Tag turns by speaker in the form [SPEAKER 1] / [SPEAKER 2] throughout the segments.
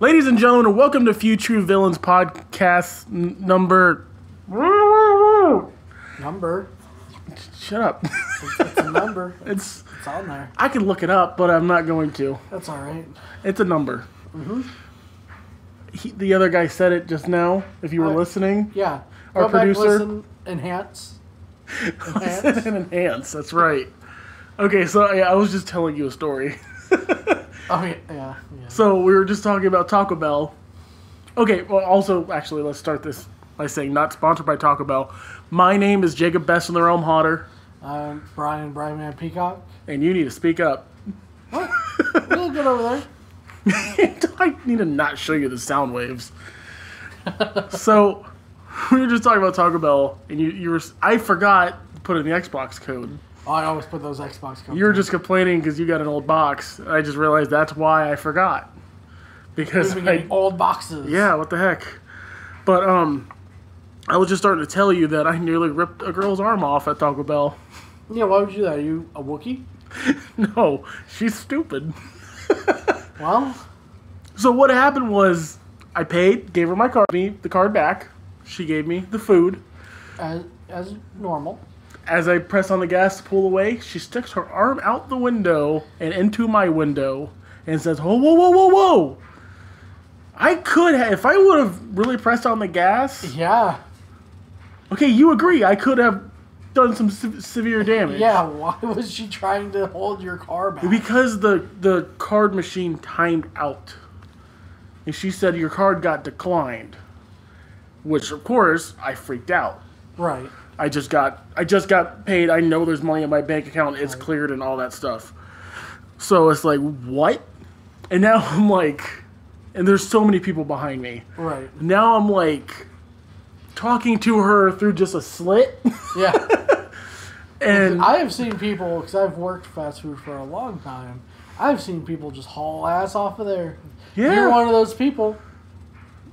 [SPEAKER 1] Ladies and gentlemen, welcome to Few True Villains podcast n- number.
[SPEAKER 2] Number.
[SPEAKER 1] Shut up.
[SPEAKER 2] It's a number.
[SPEAKER 1] it's.
[SPEAKER 2] It's on there.
[SPEAKER 1] I can look it up, but I'm not going to.
[SPEAKER 2] That's all right.
[SPEAKER 1] It's a number. Mm-hmm. He, the other guy said it just now. If you were listening,
[SPEAKER 2] Yeah.
[SPEAKER 1] Our
[SPEAKER 2] Go back,
[SPEAKER 1] producer?
[SPEAKER 2] listen, enhance. Enhance.
[SPEAKER 1] and enhance. That's right. Okay, so yeah, I was just telling you a story.
[SPEAKER 2] Oh yeah, yeah, yeah.
[SPEAKER 1] So we were just talking about Taco Bell. Okay, well, also, actually, let's start this by saying not sponsored by Taco Bell. My name is Jacob Best in the Realm Hauter,
[SPEAKER 2] I'm Bryan Bryman Peacock.
[SPEAKER 1] and you need to speak up.
[SPEAKER 2] What? You look good over there.
[SPEAKER 1] I need to not show you the sound waves. so we were just talking about Taco Bell, and you, you were. I forgot to put in the Xbox code.
[SPEAKER 2] Oh, I always put those Xbox codes.
[SPEAKER 1] You were just complaining because you got an old box. I just realized that's why I forgot. Because
[SPEAKER 2] We've
[SPEAKER 1] I,
[SPEAKER 2] old boxes.
[SPEAKER 1] yeah, what the heck? But um, I was just starting to tell you that I nearly ripped a girl's arm off at Taco Bell.
[SPEAKER 2] Yeah. Why would you do that? Are you a Wookie?
[SPEAKER 1] No, she's stupid.
[SPEAKER 2] Well,
[SPEAKER 1] So what happened was I paid, gave her my card, me the card back. She gave me the food.
[SPEAKER 2] as as normal.
[SPEAKER 1] As I press on the gas to pull away, she sticks her arm out the window and into my window and says, "Whoa, whoa, whoa, whoa, whoa!" I could have, if I would have really pressed on the gas.
[SPEAKER 2] Yeah.
[SPEAKER 1] Okay, you agree? I could have done some se- severe damage.
[SPEAKER 2] Yeah. Why was she trying to hold your car back?
[SPEAKER 1] Because the the card machine timed out, and she said your card got declined, which of course I freaked out.
[SPEAKER 2] right.
[SPEAKER 1] I just got I just got paid. I know there's money in my bank account. It's cleared and all that stuff. So it's like what? And now I'm like, and there's so many people behind me.
[SPEAKER 2] Right.
[SPEAKER 1] Now I'm like talking to her through just a slit,
[SPEAKER 2] Yeah.
[SPEAKER 1] and
[SPEAKER 2] I have seen people because I've worked fast food for a long time. I've seen people just haul ass off of there.
[SPEAKER 1] Yeah.
[SPEAKER 2] You're one of those people.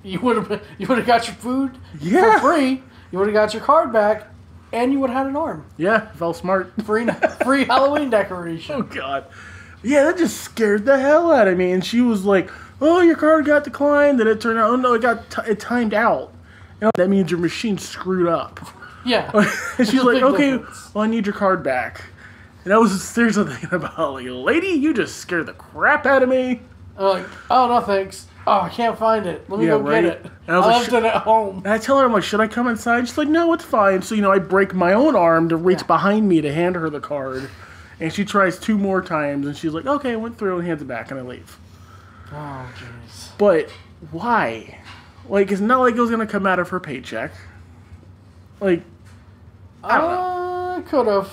[SPEAKER 2] You would have you would have got your food
[SPEAKER 1] Yeah.
[SPEAKER 2] for free. You would have got your card back, and you would have had an arm.
[SPEAKER 1] yeah, felt smart.
[SPEAKER 2] Free free Halloween decoration.
[SPEAKER 1] Oh God, yeah, that just scared the hell out of me. And she was like, "Oh, your card got declined." And it turned out, "Oh no, it got t- it timed out." Know, that means your machine screwed up.
[SPEAKER 2] Yeah.
[SPEAKER 1] and she's like, "Okay,
[SPEAKER 2] difference.
[SPEAKER 1] well, I need your card back." And I was seriously thinking about, like, lady, you just scared the crap out of me.
[SPEAKER 2] I'm like, oh no, thanks. Oh, I can't find it. Let me
[SPEAKER 1] Yeah,
[SPEAKER 2] go
[SPEAKER 1] right.
[SPEAKER 2] get it.
[SPEAKER 1] And I
[SPEAKER 2] I,
[SPEAKER 1] was like,
[SPEAKER 2] left
[SPEAKER 1] sh-
[SPEAKER 2] it at home.
[SPEAKER 1] And I tell her, I'm like, should I come inside? She's like, no, it's fine. So, you know, I break my own arm to reach
[SPEAKER 2] Yeah.
[SPEAKER 1] behind me to hand her the card. And she tries two more times, and she's like, okay, I went through and hands it back, and I leave.
[SPEAKER 2] Oh jeez.
[SPEAKER 1] But why? Like, it's not like it was gonna come out of her paycheck. Like, I don't
[SPEAKER 2] Uh, could have.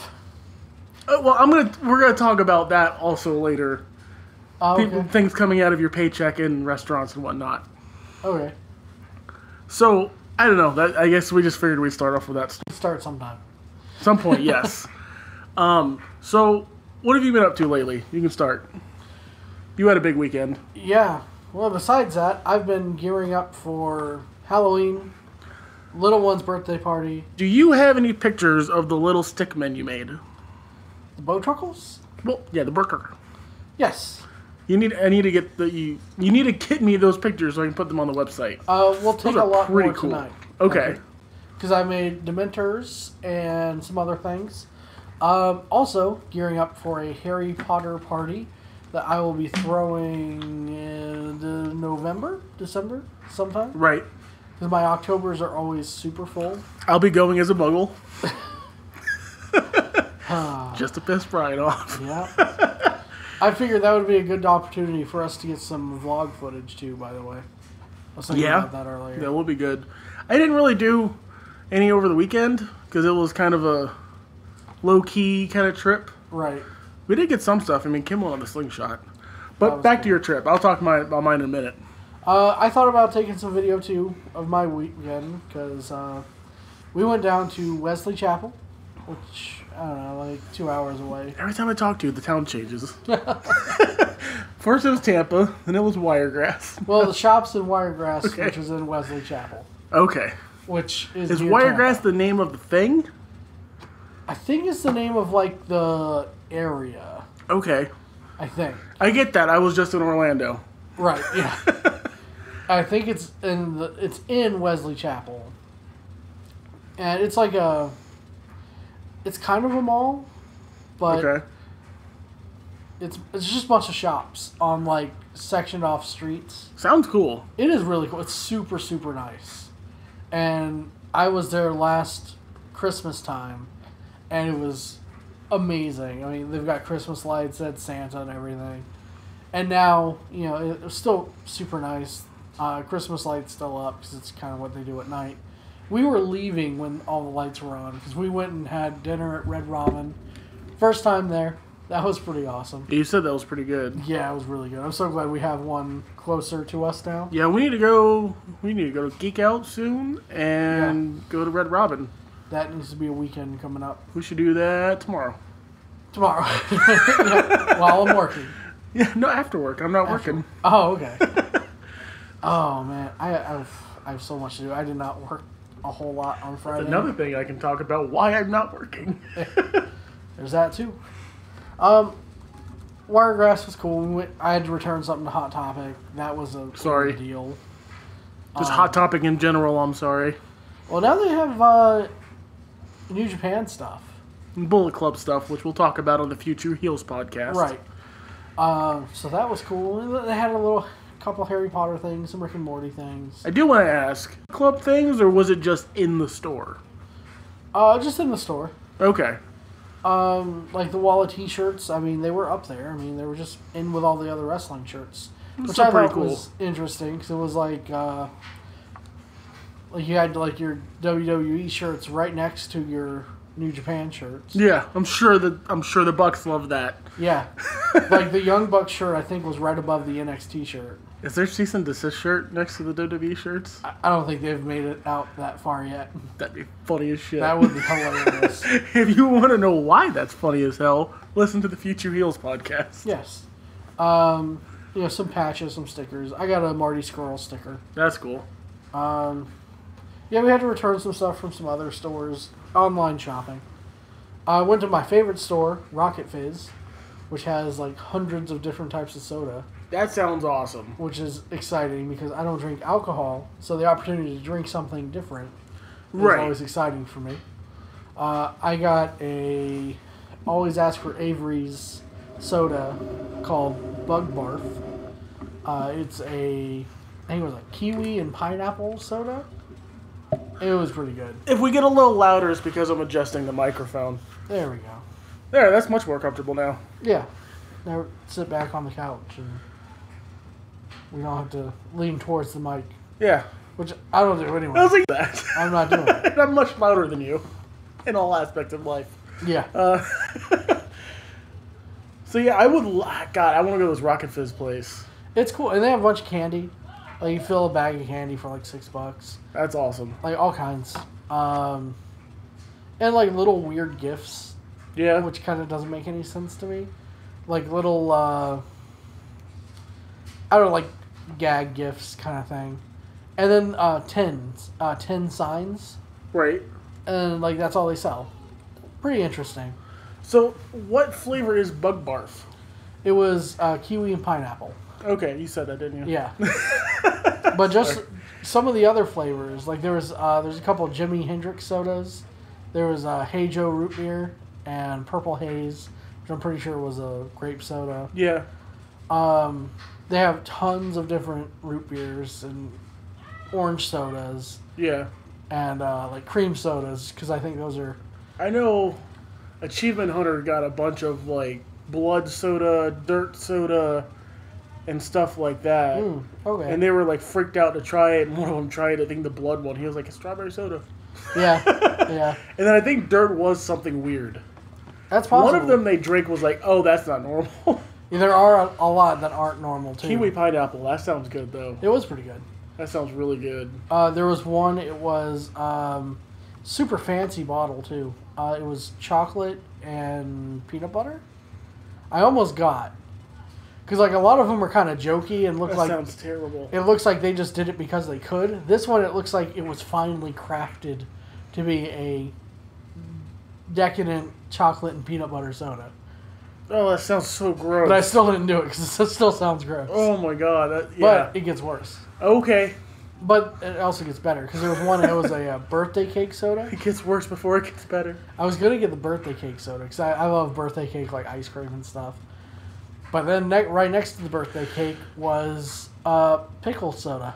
[SPEAKER 1] uh, well, I'm gonna we're gonna talk about that also later.
[SPEAKER 2] Oh,
[SPEAKER 1] People,
[SPEAKER 2] okay.
[SPEAKER 1] things coming out of your paycheck in restaurants and whatnot.
[SPEAKER 2] Okay.
[SPEAKER 1] So I don't know. That I guess we just figured we'd start off with that. st-
[SPEAKER 2] Start sometime.
[SPEAKER 1] Some point, yes. um. So what have you been up to lately? You can start. You had a big weekend.
[SPEAKER 2] Yeah. Well, besides that, I've been gearing up for Halloween, little one's birthday party,
[SPEAKER 1] Do you have any pictures of the little stick men you made?
[SPEAKER 2] the Bowtruckles.
[SPEAKER 1] Well, yeah, the burger.
[SPEAKER 2] Yes.
[SPEAKER 1] You need. I need to get the you. You need to kit me those pictures so I can put them on the website.
[SPEAKER 2] Uh, we'll take
[SPEAKER 1] Those
[SPEAKER 2] a lot
[SPEAKER 1] pretty
[SPEAKER 2] more
[SPEAKER 1] cool.
[SPEAKER 2] tonight.
[SPEAKER 1] Okay.
[SPEAKER 2] Because I made Dementors and some other things. Um, also, gearing up for a Harry Potter party that I will be throwing in November, December, sometime.
[SPEAKER 1] Right.
[SPEAKER 2] Because my Octobers are always super full.
[SPEAKER 1] I'll be going as a muggle. Just to piss Brian off.
[SPEAKER 2] Yeah. I figured that would be a good opportunity for us to get some vlog footage too. By the way, I was thinking
[SPEAKER 1] Yeah.
[SPEAKER 2] about that earlier.
[SPEAKER 1] That will be good. I didn't really do any over the weekend because it was kind of a low key kind of trip.
[SPEAKER 2] Right.
[SPEAKER 1] We did get some stuff. I mean, Kim went on the slingshot. But back to your trip. I'll talk my, about mine in a minute.
[SPEAKER 2] Uh, I thought about taking some video too of my weekend because uh, we went down to Wesley Chapel, which I don't know, like two hours away.
[SPEAKER 1] Every time I talk to you, the town changes. First it was Tampa, then it was Wiregrass.
[SPEAKER 2] Well, the shops in Wiregrass,
[SPEAKER 1] Okay.
[SPEAKER 2] which is in Wesley Chapel,
[SPEAKER 1] Okay.
[SPEAKER 2] which is
[SPEAKER 1] Is Wiregrass
[SPEAKER 2] Tampa.
[SPEAKER 1] the name of the thing?
[SPEAKER 2] I think it's the name of like the area.
[SPEAKER 1] Okay.
[SPEAKER 2] I think.
[SPEAKER 1] I get that. I was just in Orlando.
[SPEAKER 2] Right. Yeah. I think it's in the it's in Wesley Chapel, and it's like a. It's kind of a mall, but
[SPEAKER 1] okay.
[SPEAKER 2] it's it's just a bunch of shops on like sectioned off streets.
[SPEAKER 1] Sounds cool.
[SPEAKER 2] It is really cool. It's super super nice, and I was there last Christmas time, and it was amazing. I mean, they've got Christmas lights, had Santa and everything, and now you know it- it's still super nice. Uh, Christmas lights still up because it's kind of what they do at night. We were leaving when all the lights were on because we went and had dinner at Red Robin. First time there. That was pretty awesome.
[SPEAKER 1] You said that was pretty good.
[SPEAKER 2] Yeah, it was really good. I'm so glad we have one closer to us now.
[SPEAKER 1] Yeah, we need to go. We need to go to Geek Out soon and go to Red Robin.
[SPEAKER 2] That needs to be a weekend coming up
[SPEAKER 1] We should do that tomorrow.
[SPEAKER 2] tomorrow Yeah, while I'm working.
[SPEAKER 1] Yeah, no, after work. I'm not working.
[SPEAKER 2] Oh, okay. oh man, I, I have I have so much to do. I did not work a whole lot on Friday.
[SPEAKER 1] Another thing I can talk about why I'm not working.
[SPEAKER 2] There's that too. Um, Wiregrass was cool. We went, I had to return something to Hot Topic. That was a
[SPEAKER 1] Sorry.
[SPEAKER 2] deal.
[SPEAKER 1] Just
[SPEAKER 2] Um,
[SPEAKER 1] hot topic in general. I'm sorry.
[SPEAKER 2] Well, now they have uh, New Japan stuff.
[SPEAKER 1] Bullet Club stuff, which we'll talk about on the Future Heels podcast.
[SPEAKER 2] Right. Um, so that was cool. They had a little couple Harry Potter things, some Rick and Morty things.
[SPEAKER 1] I do want to ask, club things, or was it just in the store?
[SPEAKER 2] Uh, just in the store.
[SPEAKER 1] Okay.
[SPEAKER 2] Um, like the wall of T-shirts. I mean, they were up there. I mean, they were just in with all the other wrestling shirts, which I thought
[SPEAKER 1] cool.
[SPEAKER 2] was interesting because it was like, uh, like you had like your WWE shirts right next to your New Japan shirts.
[SPEAKER 1] Yeah, I'm sure that I'm sure the Bucks love that.
[SPEAKER 2] Yeah, like the Young Bucks shirt I think was right above the NXT shirt.
[SPEAKER 1] Is there cease and desist shirt next to the WWE shirts?
[SPEAKER 2] I I don't think they've made it out that far yet.
[SPEAKER 1] That'd be funny as shit.
[SPEAKER 2] That would be hilarious.
[SPEAKER 1] if you want to know why that's funny as hell, listen to the Future Heels podcast.
[SPEAKER 2] yes. Um, you know, some patches, some stickers. I got a Marty Scurll sticker.
[SPEAKER 1] That's cool.
[SPEAKER 2] Um, yeah, we had to return some stuff from some other stores. Online shopping. I went to my favorite store, Rocket Fizz, which has like hundreds of different types of soda,
[SPEAKER 1] That sounds awesome.
[SPEAKER 2] which is exciting because I don't drink alcohol, so the opportunity to drink something different is
[SPEAKER 1] Right.
[SPEAKER 2] always exciting for me. Uh, I got a always ask for Avery's soda called Bug Barf. Uh, it's a I think it was a kiwi and pineapple soda. It was pretty good.
[SPEAKER 1] If we get a little louder, it's because I'm adjusting the microphone.
[SPEAKER 2] There we go.
[SPEAKER 1] There, that's much more comfortable now.
[SPEAKER 2] Yeah. Now sit back on the couch and we don't have to lean towards the mic,
[SPEAKER 1] Yeah,
[SPEAKER 2] which I don't do anyway.
[SPEAKER 1] I was like that.
[SPEAKER 2] I'm not doing it.
[SPEAKER 1] I'm much louder than you in all aspects of life.
[SPEAKER 2] Yeah.
[SPEAKER 1] Uh, so yeah, I would. God, I want to go to this Rocket Fizz place.
[SPEAKER 2] It's cool. And they have a bunch of candy. Like you fill a bag of candy for like six bucks.
[SPEAKER 1] That's awesome.
[SPEAKER 2] Like all kinds. Um and like little weird gifts,
[SPEAKER 1] Yeah.
[SPEAKER 2] which kind of doesn't make any sense to me. Like little uh I don't know, like gag gifts kind of thing. And then uh tins. Uh tin signs.
[SPEAKER 1] Right.
[SPEAKER 2] And like that's all they sell. Pretty interesting.
[SPEAKER 1] So, what flavor is Bug Barf?
[SPEAKER 2] It was uh, kiwi and pineapple.
[SPEAKER 1] Okay, you said that, didn't you?
[SPEAKER 2] Yeah. but just some of the other flavors, like there was uh, there's a couple of Jimi Hendrix sodas. There was uh, Hey Joe root beer and Purple Haze, which I'm pretty sure was a grape soda.
[SPEAKER 1] Yeah.
[SPEAKER 2] Um, they have tons of different root beers and orange sodas
[SPEAKER 1] Yeah.
[SPEAKER 2] and uh, like cream sodas because I think those are
[SPEAKER 1] I know Achievement Hunter got a bunch of like blood soda, dirt soda, and stuff like that.
[SPEAKER 2] mm, okay.
[SPEAKER 1] And they were like freaked out to try it. And one of them tried, I think, the blood one. He was like, "It's strawberry soda."
[SPEAKER 2] yeah, yeah,
[SPEAKER 1] And then I think dirt was something weird.
[SPEAKER 2] that's possible.
[SPEAKER 1] One of them they drank was like, "Oh, that's not normal."
[SPEAKER 2] Yeah, there are a, a lot that aren't normal too.
[SPEAKER 1] Kiwi pineapple. That sounds good though.
[SPEAKER 2] It was pretty good.
[SPEAKER 1] That sounds really good.
[SPEAKER 2] Uh, there was one. It was um, super fancy bottle too. Uh, it was chocolate and peanut butter. I almost got because like a lot of them are kind of jokey and look
[SPEAKER 1] That
[SPEAKER 2] like
[SPEAKER 1] sounds terrible.
[SPEAKER 2] it looks like they just did it because they could. This one, it looks like it was finely crafted to be a decadent chocolate and peanut butter soda.
[SPEAKER 1] Oh, that sounds so gross.
[SPEAKER 2] But I still didn't do it because it still sounds gross.
[SPEAKER 1] oh my god. That, yeah.
[SPEAKER 2] But it gets worse.
[SPEAKER 1] okay.
[SPEAKER 2] But it also gets better because there was one that was a uh, birthday cake soda.
[SPEAKER 1] It gets worse before it gets better.
[SPEAKER 2] I was gonna get the birthday cake soda because I, I love birthday cake like ice cream and stuff. But then ne- right next to the birthday cake was uh, pickle soda.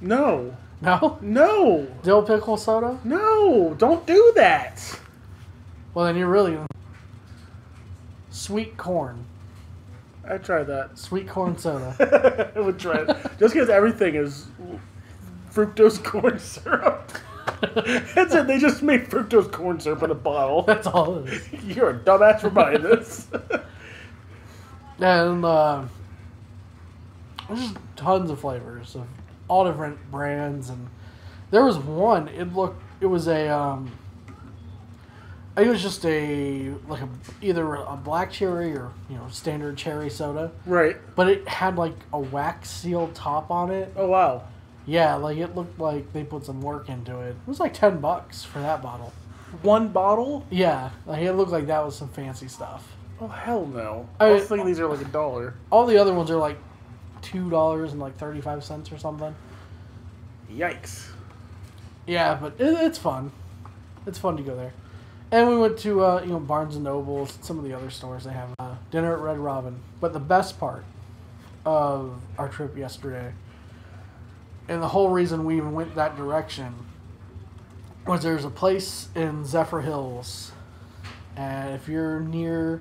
[SPEAKER 1] No.
[SPEAKER 2] No,
[SPEAKER 1] No.
[SPEAKER 2] dill pickle soda.
[SPEAKER 1] No. Don't do that.
[SPEAKER 2] Well, then you're really sweet corn,
[SPEAKER 1] I tried that.
[SPEAKER 2] sweet corn soda.
[SPEAKER 1] I would try it. Just because everything is fructose corn syrup. That's it. They just made fructose corn syrup in a bottle.
[SPEAKER 2] That's all it is.
[SPEAKER 1] You're a dumbass for buying this.
[SPEAKER 2] And uh, there's just tons of flavors of all different brands, and there was one. It looked. It was a. Um, I think it was just a like a either a black cherry or you know standard cherry soda,
[SPEAKER 1] right.
[SPEAKER 2] but it had like a wax sealed top on it.
[SPEAKER 1] Oh wow.
[SPEAKER 2] Yeah, like it looked like they put some work into it. It was like ten bucks for that bottle.
[SPEAKER 1] One bottle?
[SPEAKER 2] Yeah, like it looked like that was some fancy stuff.
[SPEAKER 1] Oh hell no.
[SPEAKER 2] I-
[SPEAKER 1] I was thinking these are like a dollar.
[SPEAKER 2] All the other ones are like two dollars and like thirty five cents or something.
[SPEAKER 1] Yikes.
[SPEAKER 2] Yeah, but it, it's fun. It's fun to go there. And we went to uh, you know Barnes and Noble, some of the other stores they have uh, dinner at Red Robin. But the best part of our trip yesterday, and the whole reason we even went that direction, was there's a place in Zephyrhills, and if you're near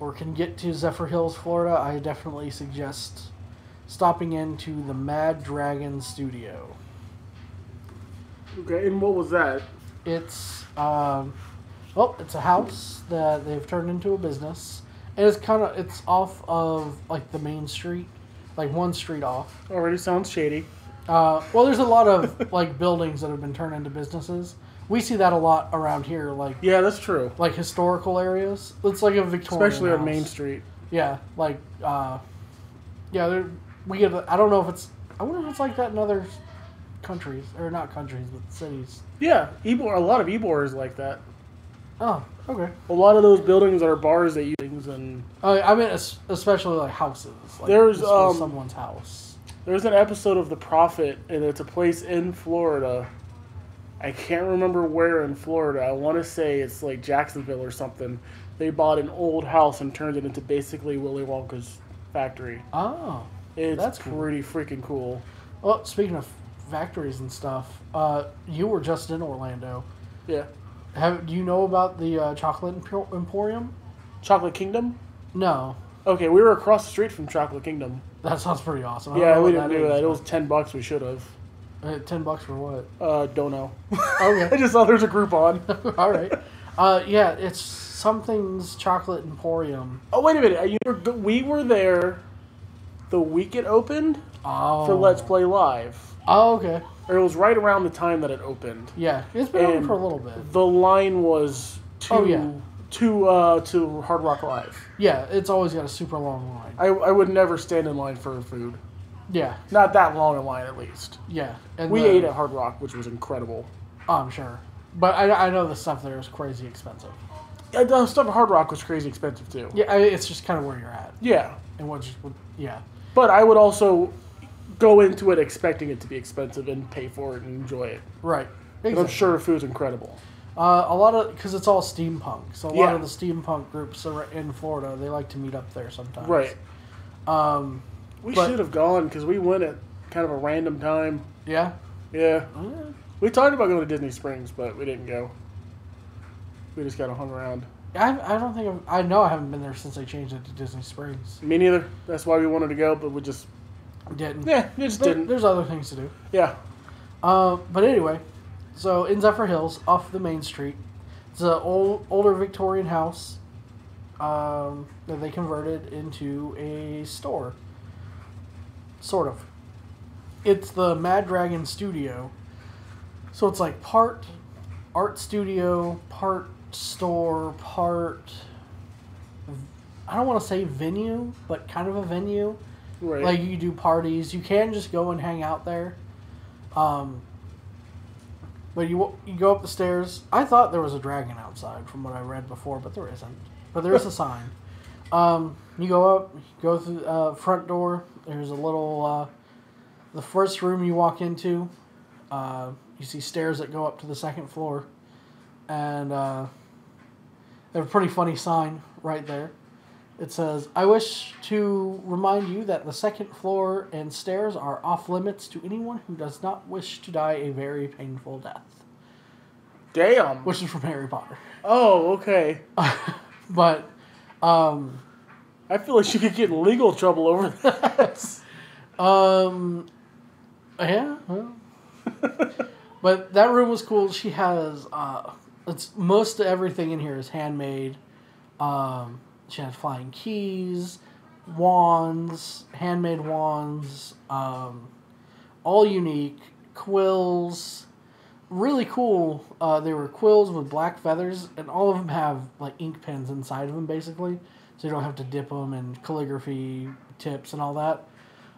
[SPEAKER 2] or can get to Zephyrhills, Florida, I definitely suggest stopping into the Mad Dragon Studio.
[SPEAKER 1] Okay, and what was that?
[SPEAKER 2] It's um, well, it's a house that they've turned into a business, and it's kind of it's off of like the main street, like one street off.
[SPEAKER 1] Already sounds shady.
[SPEAKER 2] Uh, well, there's a lot of like buildings that have been turned into businesses. We see that a lot around here, like
[SPEAKER 1] Yeah, that's true.
[SPEAKER 2] like historical areas. It's like a Victorian,
[SPEAKER 1] Especially on
[SPEAKER 2] house.
[SPEAKER 1] Main Street.
[SPEAKER 2] Yeah, like uh, yeah, there we get. I don't know if it's. I wonder if it's like that in other countries or not countries, but cities.
[SPEAKER 1] Yeah, Ybor. A lot of Ybor is like that.
[SPEAKER 2] Oh, okay.
[SPEAKER 1] A lot of those buildings are bars that use things, and
[SPEAKER 2] Uh, I mean, es- especially like houses. Like
[SPEAKER 1] There's,
[SPEAKER 2] this was
[SPEAKER 1] um,
[SPEAKER 2] someone's house.
[SPEAKER 1] there's an episode of The Profit, and it's a place in Florida. I can't remember where in Florida. I want to say it's like Jacksonville or something. They bought an old house and turned it into basically Willy Wonka's factory.
[SPEAKER 2] Oh,
[SPEAKER 1] It's
[SPEAKER 2] That's cool.
[SPEAKER 1] pretty freaking cool.
[SPEAKER 2] well, speaking of factories and stuff, uh, you were just in Orlando.
[SPEAKER 1] Yeah.
[SPEAKER 2] Have do you know about the uh, chocolate Empo- emporium?
[SPEAKER 1] Chocolate Kingdom?
[SPEAKER 2] No,
[SPEAKER 1] Okay, we were across the street from Chocolate Kingdom.
[SPEAKER 2] that sounds pretty awesome. I don't
[SPEAKER 1] Yeah,
[SPEAKER 2] know
[SPEAKER 1] we
[SPEAKER 2] what
[SPEAKER 1] didn't do
[SPEAKER 2] is,
[SPEAKER 1] that. It was 10 bucks. We should have.
[SPEAKER 2] but- uh, ten bucks for what?
[SPEAKER 1] Uh, don't know.
[SPEAKER 2] Okay.
[SPEAKER 1] I just saw there's a Groupon.
[SPEAKER 2] All right. Uh, yeah, it's something's chocolate emporium.
[SPEAKER 1] Oh, wait a minute. You, we were there the week it opened
[SPEAKER 2] Oh,
[SPEAKER 1] for Let's Play Live.
[SPEAKER 2] Oh, okay.
[SPEAKER 1] Or it was right around the time that it opened.
[SPEAKER 2] Yeah, it's been open for a little bit.
[SPEAKER 1] The line was to,
[SPEAKER 2] Oh, yeah.
[SPEAKER 1] to, uh, to Hard Rock Live.
[SPEAKER 2] Yeah, it's always got a super long line.
[SPEAKER 1] I, I would never stand in line for food.
[SPEAKER 2] Yeah,
[SPEAKER 1] Not that long a line, at least.
[SPEAKER 2] yeah. And
[SPEAKER 1] We
[SPEAKER 2] the-
[SPEAKER 1] ate at Hard Rock, which was incredible.
[SPEAKER 2] Oh, I'm sure. But I, I know the stuff there is crazy expensive.
[SPEAKER 1] Yeah, the stuff at Hard Rock was crazy expensive, too.
[SPEAKER 2] Yeah, I, it's just kind of where you're at.
[SPEAKER 1] Yeah.
[SPEAKER 2] And what just, yeah.
[SPEAKER 1] But I would also go into it expecting it to be expensive and pay for it and enjoy it.
[SPEAKER 2] Right.
[SPEAKER 1] And I'm sure the food's incredible.
[SPEAKER 2] Uh, a lot of, because it's all steampunk. So a lot
[SPEAKER 1] Yeah.
[SPEAKER 2] of the steampunk groups are in Florida, they like to meet up there sometimes.
[SPEAKER 1] Right.
[SPEAKER 2] Um,
[SPEAKER 1] We
[SPEAKER 2] But-
[SPEAKER 1] should have gone because we went at kind of a random time.
[SPEAKER 2] yeah.
[SPEAKER 1] Yeah.
[SPEAKER 2] Uh,
[SPEAKER 1] We talked about going to Disney Springs, but we didn't go. We just kind of hung around.
[SPEAKER 2] I, I don't think I've, I know I haven't been there since they changed it to Disney Springs.
[SPEAKER 1] Me neither. That's why we wanted to go, but we just
[SPEAKER 2] Didn't.
[SPEAKER 1] yeah, just
[SPEAKER 2] There-
[SPEAKER 1] didn't.
[SPEAKER 2] there's other things to do.
[SPEAKER 1] Yeah.
[SPEAKER 2] Uh, but anyway, so in Zephyrhills, off the main street, it's an old, older Victorian house um, that they converted into a store. Sort of. It's the Mad Dragon Studio. So it's like part art studio, part store, part. I don't want to say venue, but kind of a venue.
[SPEAKER 1] Right.
[SPEAKER 2] Like you do parties, you can just go and hang out there. Um, But you you go up the stairs. I thought there was a dragon outside from what I read before, but there isn't. But there is a sign. Um, you go up, you go through the uh, front door. There's a little. Uh, the first room you walk into, uh, you see stairs that go up to the second floor, and uh, they have a pretty funny sign right there. It says, "I wish to remind you that the second floor and stairs are off limits to anyone who does not wish to die a very painful death."
[SPEAKER 1] Damn.
[SPEAKER 2] Which is from Harry Potter.
[SPEAKER 1] Oh, okay.
[SPEAKER 2] but um,
[SPEAKER 1] I feel like she could get in legal trouble over that.
[SPEAKER 2] um, yeah. well. but that room was cool. She has uh, it's most of everything in here is handmade. Um, she has flying keys, wands, handmade wands, um, all unique quills. Really cool. Uh, they were quills with black feathers, and all of them have like ink pens inside of them, basically, so you don't have to dip them in calligraphy tips and all that.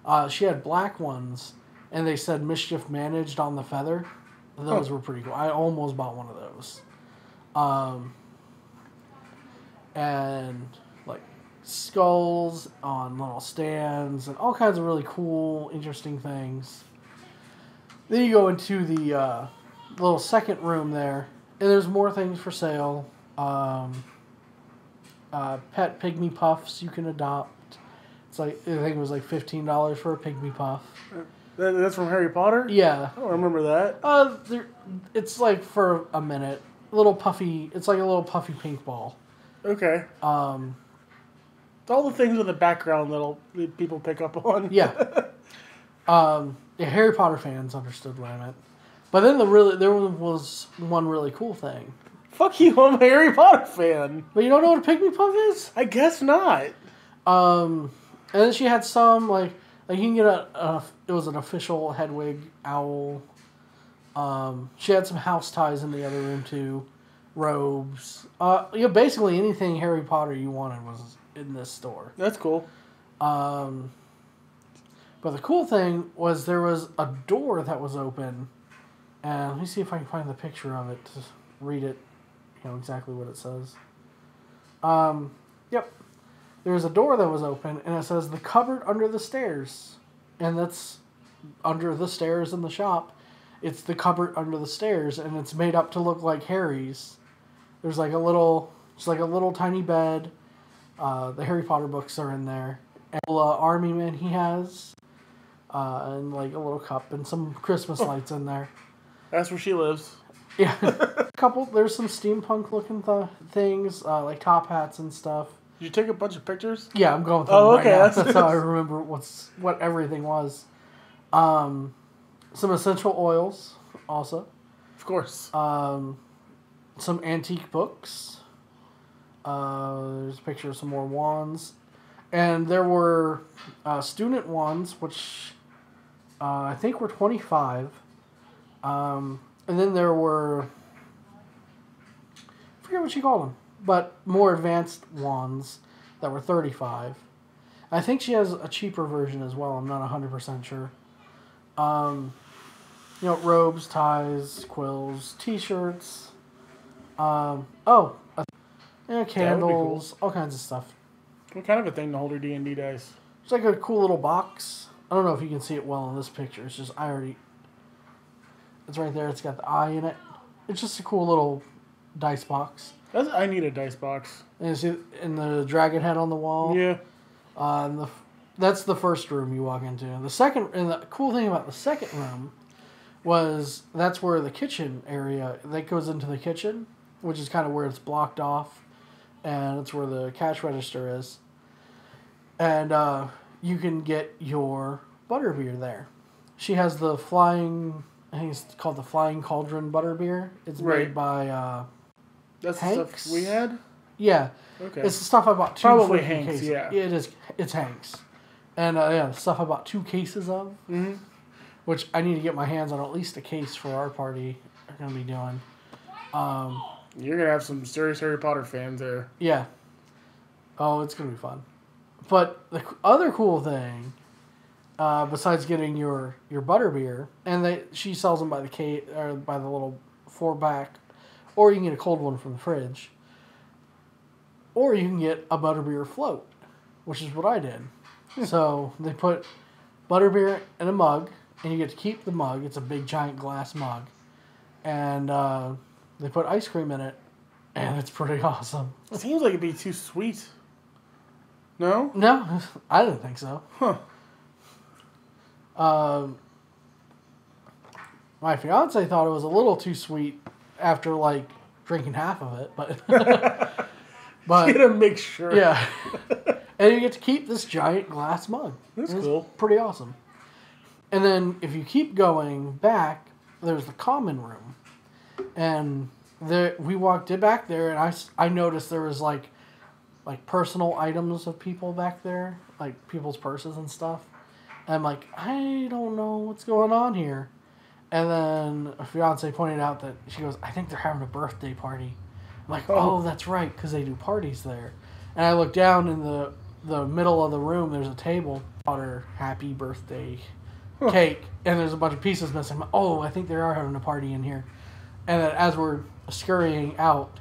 [SPEAKER 2] Uh, she had black ones, and they said mischief managed on the feather. Those were pretty cool. I almost bought one of those. Um, and skulls on little stands and all kinds of really cool, interesting things. Then you go into the uh, little second room there, and there's more things for sale. Um, uh, pet pygmy puffs you can adopt. It's like I think it was like fifteen dollars for a pygmy puff.
[SPEAKER 1] That's from Harry Potter?
[SPEAKER 2] Yeah,
[SPEAKER 1] I don't remember that.
[SPEAKER 2] uh, there, it's like for a minute. A little puffy. It's like a little puffy pink ball.
[SPEAKER 1] Okay.
[SPEAKER 2] Um,
[SPEAKER 1] all the things in the background that'll that people pick up on.
[SPEAKER 2] yeah. um, yeah, Harry Potter fans understood what I meant. But then the really there was one really cool thing.
[SPEAKER 1] Fuck you, I'm a Harry Potter fan.
[SPEAKER 2] But you don't know what a pygmy puff is?
[SPEAKER 1] I guess not.
[SPEAKER 2] Um, and then she had some like like you can get a, a it was an official Hedwig owl. Um, she had some house ties in the other room too, robes. Uh, you know, basically anything Harry Potter you wanted was in this store.
[SPEAKER 1] That's cool.
[SPEAKER 2] Um, but the cool thing was there was a door that was open, and let me see if I can find the picture of it to read it, you know exactly what it says. Um, yep, there was a door that was open, and it says the cupboard under the stairs, and that's under the stairs in the shop. It's the cupboard under the stairs, and it's made up to look like Harry's. There's like a little, just like a little tiny bed. Uh, the Harry Potter books are in there. And little, uh, army man he has, uh, and like a little cup and some Christmas lights in there.
[SPEAKER 1] That's where she lives.
[SPEAKER 2] Yeah, a couple. There's some steampunk looking th- things, uh, like top hats and stuff.
[SPEAKER 1] Did you take a bunch of pictures?
[SPEAKER 2] Yeah, I'm going through
[SPEAKER 1] Oh,
[SPEAKER 2] them right
[SPEAKER 1] okay,
[SPEAKER 2] now.
[SPEAKER 1] that's-
[SPEAKER 2] That's how I remember what's what everything was. Um, some essential oils, also.
[SPEAKER 1] Of course.
[SPEAKER 2] Um, some antique books. Uh, there's a picture of some more wands, and there were uh, student wands, which uh, I think were twenty five. Um, and then there were I forget what she called them, but more advanced wands that were thirty five. I think she has a cheaper version as well. I'm not hundred percent sure. Um, you know, robes, ties, quills, T-shirts. Um, oh, yeah, candles, all kinds of stuff.
[SPEAKER 1] What kind of a thing to hold her D and D dice?
[SPEAKER 2] It's like a cool little box. I don't know if you can see it well in this picture. It's just I already. It's right there. It's got the eye in it. It's just a cool little dice box.
[SPEAKER 1] That's, I need a dice box.
[SPEAKER 2] And you see, and the dragon head on the wall.
[SPEAKER 1] Yeah.
[SPEAKER 2] Uh, and the, that's the first room you walk into. The second, and the cool thing about the second room was that's where the kitchen area that goes into the kitchen, which is kind of where it's blocked off, and it's where the cash register is. And uh, you can get your butterbeer there. She has the flying. I think it's called the Flying Cauldron Butterbeer. It's
[SPEAKER 1] Right.
[SPEAKER 2] made by. Uh,
[SPEAKER 1] That's the
[SPEAKER 2] Hanks?
[SPEAKER 1] stuff we had?
[SPEAKER 2] yeah,
[SPEAKER 1] Okay.
[SPEAKER 2] it's the stuff I bought two
[SPEAKER 1] Probably Hanks,
[SPEAKER 2] cases.
[SPEAKER 1] yeah.
[SPEAKER 2] It is. It's Hanks, and uh, yeah, the stuff I bought two cases of,
[SPEAKER 1] Mhm.
[SPEAKER 2] which I need to get my hands on at least a case for our party. Are gonna be doing. Um,
[SPEAKER 1] You're going to have some serious Harry Potter fans there.
[SPEAKER 2] yeah. Oh, it's gonna be fun. But the other cool thing, uh, besides getting your your butterbeer, and they she sells them by the case or by the little four pack, or you can get a cold one from the fridge, or you can get a butterbeer float, which is what I did. so they put butterbeer in a mug, and you get to keep the mug. It's a big giant glass mug, and uh, they put ice cream in it, and it's pretty awesome.
[SPEAKER 1] It seems like it'd be too sweet. No?
[SPEAKER 2] No, I didn't think so.
[SPEAKER 1] Huh.
[SPEAKER 2] Um, my fiance thought it was a little too sweet after like drinking half of it, but but
[SPEAKER 1] Get a mixture.
[SPEAKER 2] yeah, and you get to keep this giant glass mug.
[SPEAKER 1] That's
[SPEAKER 2] It's
[SPEAKER 1] cool.
[SPEAKER 2] pretty awesome. And then if you keep going back, there's the common room, and there we walked in back there, and I I noticed there was like like personal items of people back there, like people's purses and stuff. And I'm like, I don't know what's going on here. And then a fiance pointed out that she goes, I think they're having a birthday party. I'm like,
[SPEAKER 1] Oh.
[SPEAKER 2] oh, that's right, because they do parties there. And I look down in the the middle of the room. There's a table, daughter, happy birthday cake, and there's a bunch of pieces missing. Oh, I think they are having a party in here. And then as we're scurrying out,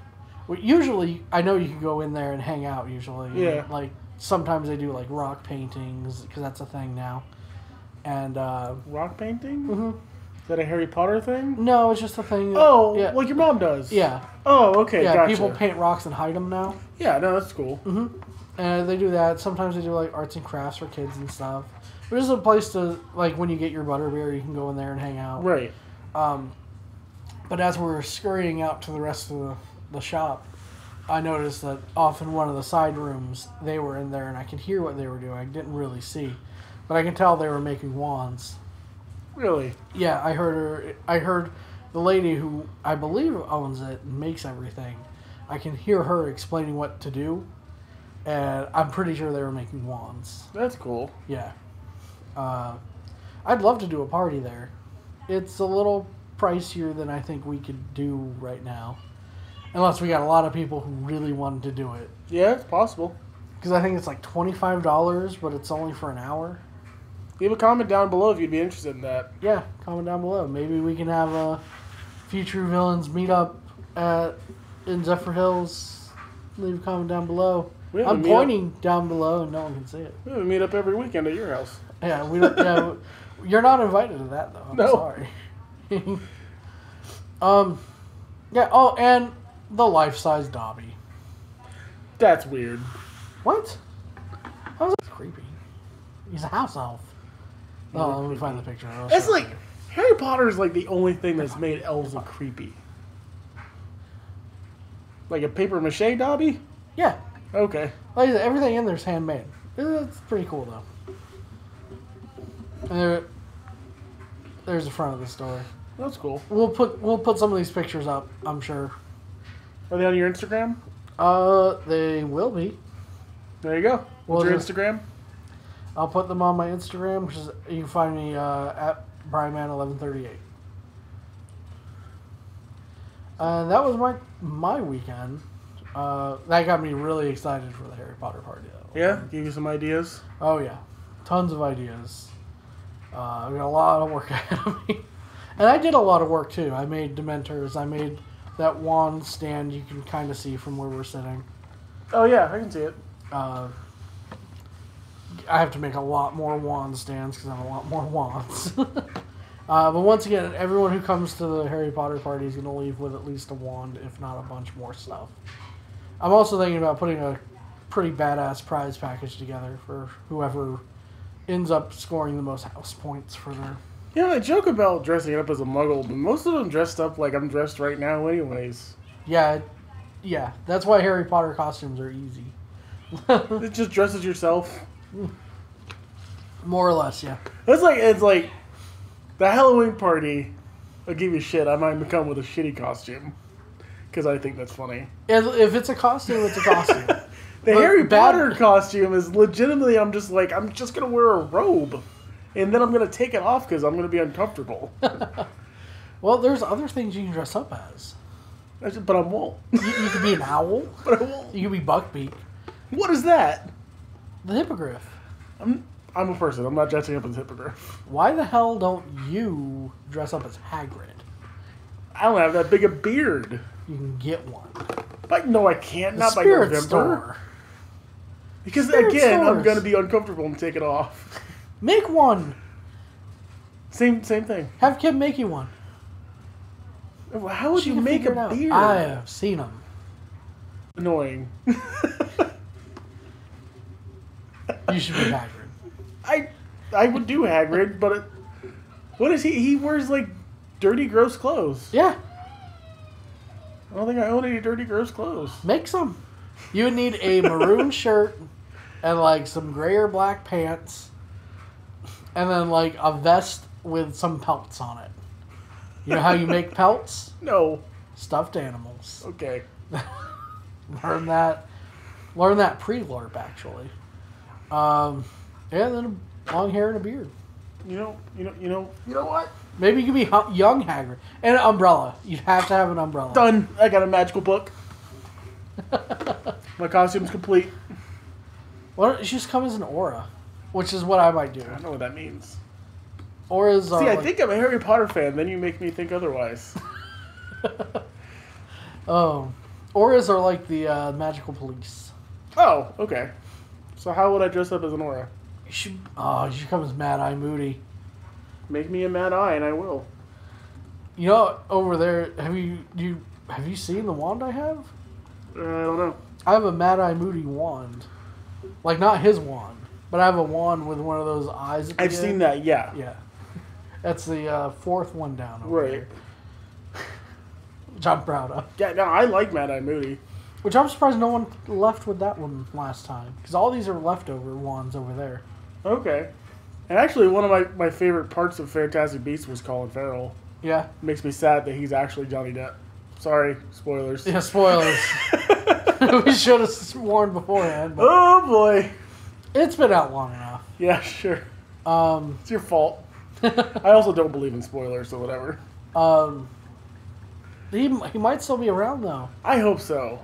[SPEAKER 2] we, usually I know you can go in there and hang out. Usually,
[SPEAKER 1] Yeah.
[SPEAKER 2] Like sometimes they do like rock paintings because that's a thing now. And uh,
[SPEAKER 1] Rock painting?
[SPEAKER 2] mhm.
[SPEAKER 1] Is that a Harry Potter thing?
[SPEAKER 2] no, it's just a thing. that-
[SPEAKER 1] Oh,
[SPEAKER 2] yeah,
[SPEAKER 1] like your mom does.
[SPEAKER 2] yeah,
[SPEAKER 1] Oh, okay.
[SPEAKER 2] yeah.
[SPEAKER 1] gotcha.
[SPEAKER 2] People paint rocks and hide them now.
[SPEAKER 1] Yeah, no, that's cool. Mm-hmm.
[SPEAKER 2] And they do that. Sometimes they do like arts and crafts for kids and stuff. But it's a place to like when you get your butterbeer, you can go in there and hang out.
[SPEAKER 1] Right.
[SPEAKER 2] Um, but as we were scurrying out to the rest of the, the shop, I noticed that off in one of the side rooms, they were in there and I could hear what they were doing. I didn't really see, but I can tell they were making wands.
[SPEAKER 1] Really?
[SPEAKER 2] Yeah, I heard her. I heard the lady who I believe owns it and makes everything. I can hear her explaining what to do, and I'm pretty sure they were making wands.
[SPEAKER 1] That's cool.
[SPEAKER 2] Yeah. Uh, I'd love to do a party there. It's a little pricier than I think we could do right now. Unless we got a lot of people who really wanted to do it.
[SPEAKER 1] Yeah, it's possible.
[SPEAKER 2] Because I think it's like $25, but it's only for an hour.
[SPEAKER 1] Leave a comment down below if you'd be interested in that.
[SPEAKER 2] Yeah, comment down below. Maybe we can have a Few True Villains meetup at in Zephyrhills. Leave a comment down below.
[SPEAKER 1] We have a
[SPEAKER 2] I'm pointing down below and no one can see it.
[SPEAKER 1] We meet up every weekend at your house.
[SPEAKER 2] Yeah, we don't. Yeah, you're not invited to that though. I'm
[SPEAKER 1] No.
[SPEAKER 2] sorry. um, yeah. Oh, and the life-size Dobby.
[SPEAKER 1] That's weird.
[SPEAKER 2] What? How's that creepy? He's a house elf. Oh, let me find the picture. I'll show
[SPEAKER 1] like
[SPEAKER 2] you.
[SPEAKER 1] Harry Potter is like the only thing that's made elves look creepy. Like a paper mache Dobby?
[SPEAKER 2] yeah.
[SPEAKER 1] Okay.
[SPEAKER 2] Like said, everything in there's handmade. It's pretty cool though. And there, there's the front of the store.
[SPEAKER 1] That's cool.
[SPEAKER 2] We'll put we'll put some of these pictures up. I'm sure.
[SPEAKER 1] Are they on your Instagram?
[SPEAKER 2] Uh, they will be.
[SPEAKER 1] There you go. What's
[SPEAKER 2] Well,
[SPEAKER 1] your Instagram?
[SPEAKER 2] I'll put them on my Instagram, which is you can find me uh, at BrianMan1138. Uh, that was my my weekend. Uh, that got me really excited for the Harry Potter party. Though.
[SPEAKER 1] Yeah, give you some ideas.
[SPEAKER 2] Oh yeah, tons of ideas. Uh, I got a lot of work ahead of me, and I did a lot of work too. I made Dementors. I made that wand stand you can kind of see from where we're sitting.
[SPEAKER 1] Oh yeah, I can see it.
[SPEAKER 2] Uh, I have to make a lot more wand stands because I have a lot more wands. uh, but once again, everyone who comes to the Harry Potter party is going to leave with at least a wand, if not a bunch more stuff. I'm also thinking about putting a pretty badass prize package together for whoever ends up scoring the most house points for their.
[SPEAKER 1] You know, I joke about dressing up as a muggle, but most of them dressed up like I'm dressed right now, anyways.
[SPEAKER 2] Yeah, yeah. That's why Harry Potter costumes are easy.
[SPEAKER 1] It just dresses yourself.
[SPEAKER 2] More or less, yeah.
[SPEAKER 1] It's like it's like the Halloween party. I'll give you shit. I might come with a shitty costume because I think that's funny.
[SPEAKER 2] If, if it's a costume, it's a costume.
[SPEAKER 1] The
[SPEAKER 2] But
[SPEAKER 1] Harry Potter costume is legitimately. I'm just like I'm just gonna wear a robe, and then I'm gonna take it off because I'm gonna be uncomfortable.
[SPEAKER 2] well, there's other things you can dress up as.
[SPEAKER 1] I just- but I won't.
[SPEAKER 2] You, you could be an owl.
[SPEAKER 1] but I won't.
[SPEAKER 2] You could be Buckbeak.
[SPEAKER 1] What is that?
[SPEAKER 2] The hippogriff.
[SPEAKER 1] I'm, I'm a person. I'm not dressing up as a hippogriff.
[SPEAKER 2] Why the hell don't you dress up as Hagrid?
[SPEAKER 1] I don't have that big a beard.
[SPEAKER 2] You can get one.
[SPEAKER 1] But no, I can't.
[SPEAKER 2] The
[SPEAKER 1] Not by November.
[SPEAKER 2] Store.
[SPEAKER 1] Because
[SPEAKER 2] Spirit
[SPEAKER 1] again, I'm gonna be uncomfortable and take it off.
[SPEAKER 2] Make one.
[SPEAKER 1] Same same thing.
[SPEAKER 2] Have Kim make you one.
[SPEAKER 1] How would
[SPEAKER 2] She
[SPEAKER 1] you make a beard?
[SPEAKER 2] I have seen them.
[SPEAKER 1] Annoying.
[SPEAKER 2] You should be Hagrid.
[SPEAKER 1] I I would do Hagrid, but it, what is he? He wears like dirty, gross clothes.
[SPEAKER 2] Yeah,
[SPEAKER 1] I don't think I own any dirty, gross clothes.
[SPEAKER 2] make some. You would need a maroon shirt and like some gray or black pants, and then like a vest with some pelts on it. You know how you make pelts?
[SPEAKER 1] No.
[SPEAKER 2] Stuffed animals.
[SPEAKER 1] Okay.
[SPEAKER 2] Learn that. Learn that pre-LARP actually. Um, yeah, then a long hair and a beard.
[SPEAKER 1] You know. You know. You know. You know what?
[SPEAKER 2] Maybe you could be young Hagrid and an umbrella. You'd have to have an umbrella.
[SPEAKER 1] Done. I got a magical book. My costume's complete.
[SPEAKER 2] Why don't you just come as an Auror, which is what I might do.
[SPEAKER 1] I don't know what that means.
[SPEAKER 2] Aurors are.
[SPEAKER 1] See, I
[SPEAKER 2] like-
[SPEAKER 1] think I'm a Harry Potter fan. Then you make me think otherwise.
[SPEAKER 2] Oh, Aurors are like the uh, magical police.
[SPEAKER 1] oh, okay. So how would I dress up as an Auror?
[SPEAKER 2] You should. Oh, you should come as Mad Eye Moody.
[SPEAKER 1] Make me a mad eye, and I will.
[SPEAKER 2] You know, over there, have you you have you seen the wand I have?
[SPEAKER 1] Uh, I don't know.
[SPEAKER 2] I have a Mad Eye Moody wand, like not his wand, but I have a wand with one of those eyes. At the
[SPEAKER 1] I've
[SPEAKER 2] end.
[SPEAKER 1] seen that. Yeah.
[SPEAKER 2] Yeah, that's the uh, fourth one down. Over
[SPEAKER 1] Right.
[SPEAKER 2] there, which I'm proud of.
[SPEAKER 1] Yeah. No, I like Mad Eye Moody.
[SPEAKER 2] Which I'm surprised no one left with that one last time, because all these are leftover wands over there.
[SPEAKER 1] Okay. And actually, one of my, my favorite parts of Fantastic Beasts was Colin Farrell.
[SPEAKER 2] Yeah.
[SPEAKER 1] makes me sad that he's actually Johnny Depp. Sorry, spoilers.
[SPEAKER 2] Yeah. Spoilers. we should have warned beforehand, but
[SPEAKER 1] oh boy.
[SPEAKER 2] It's been out long enough.
[SPEAKER 1] Yeah, sure.
[SPEAKER 2] Um,
[SPEAKER 1] It's your fault. I also don't believe in spoilers, so whatever.
[SPEAKER 2] um, he he might still be around though.
[SPEAKER 1] I hope so.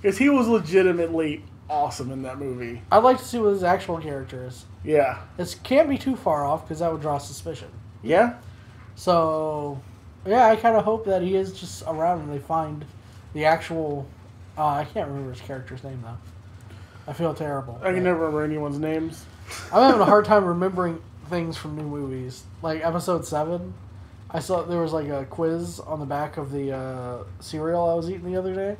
[SPEAKER 1] Because he was legitimately awesome in that movie.
[SPEAKER 2] I'd like to see what his actual character is.
[SPEAKER 1] Yeah.
[SPEAKER 2] This can't be too far off because that would draw suspicion.
[SPEAKER 1] Yeah?
[SPEAKER 2] So, yeah, I kind of hope that he is just around and they find the actual. Uh, I can't remember his character's name though. I feel terrible.
[SPEAKER 1] I can never remember anyone's names.
[SPEAKER 2] I'm having a hard time remembering things from new movies. Like episode seven, I saw there was like a quiz on the back of the uh, cereal I was eating the other day.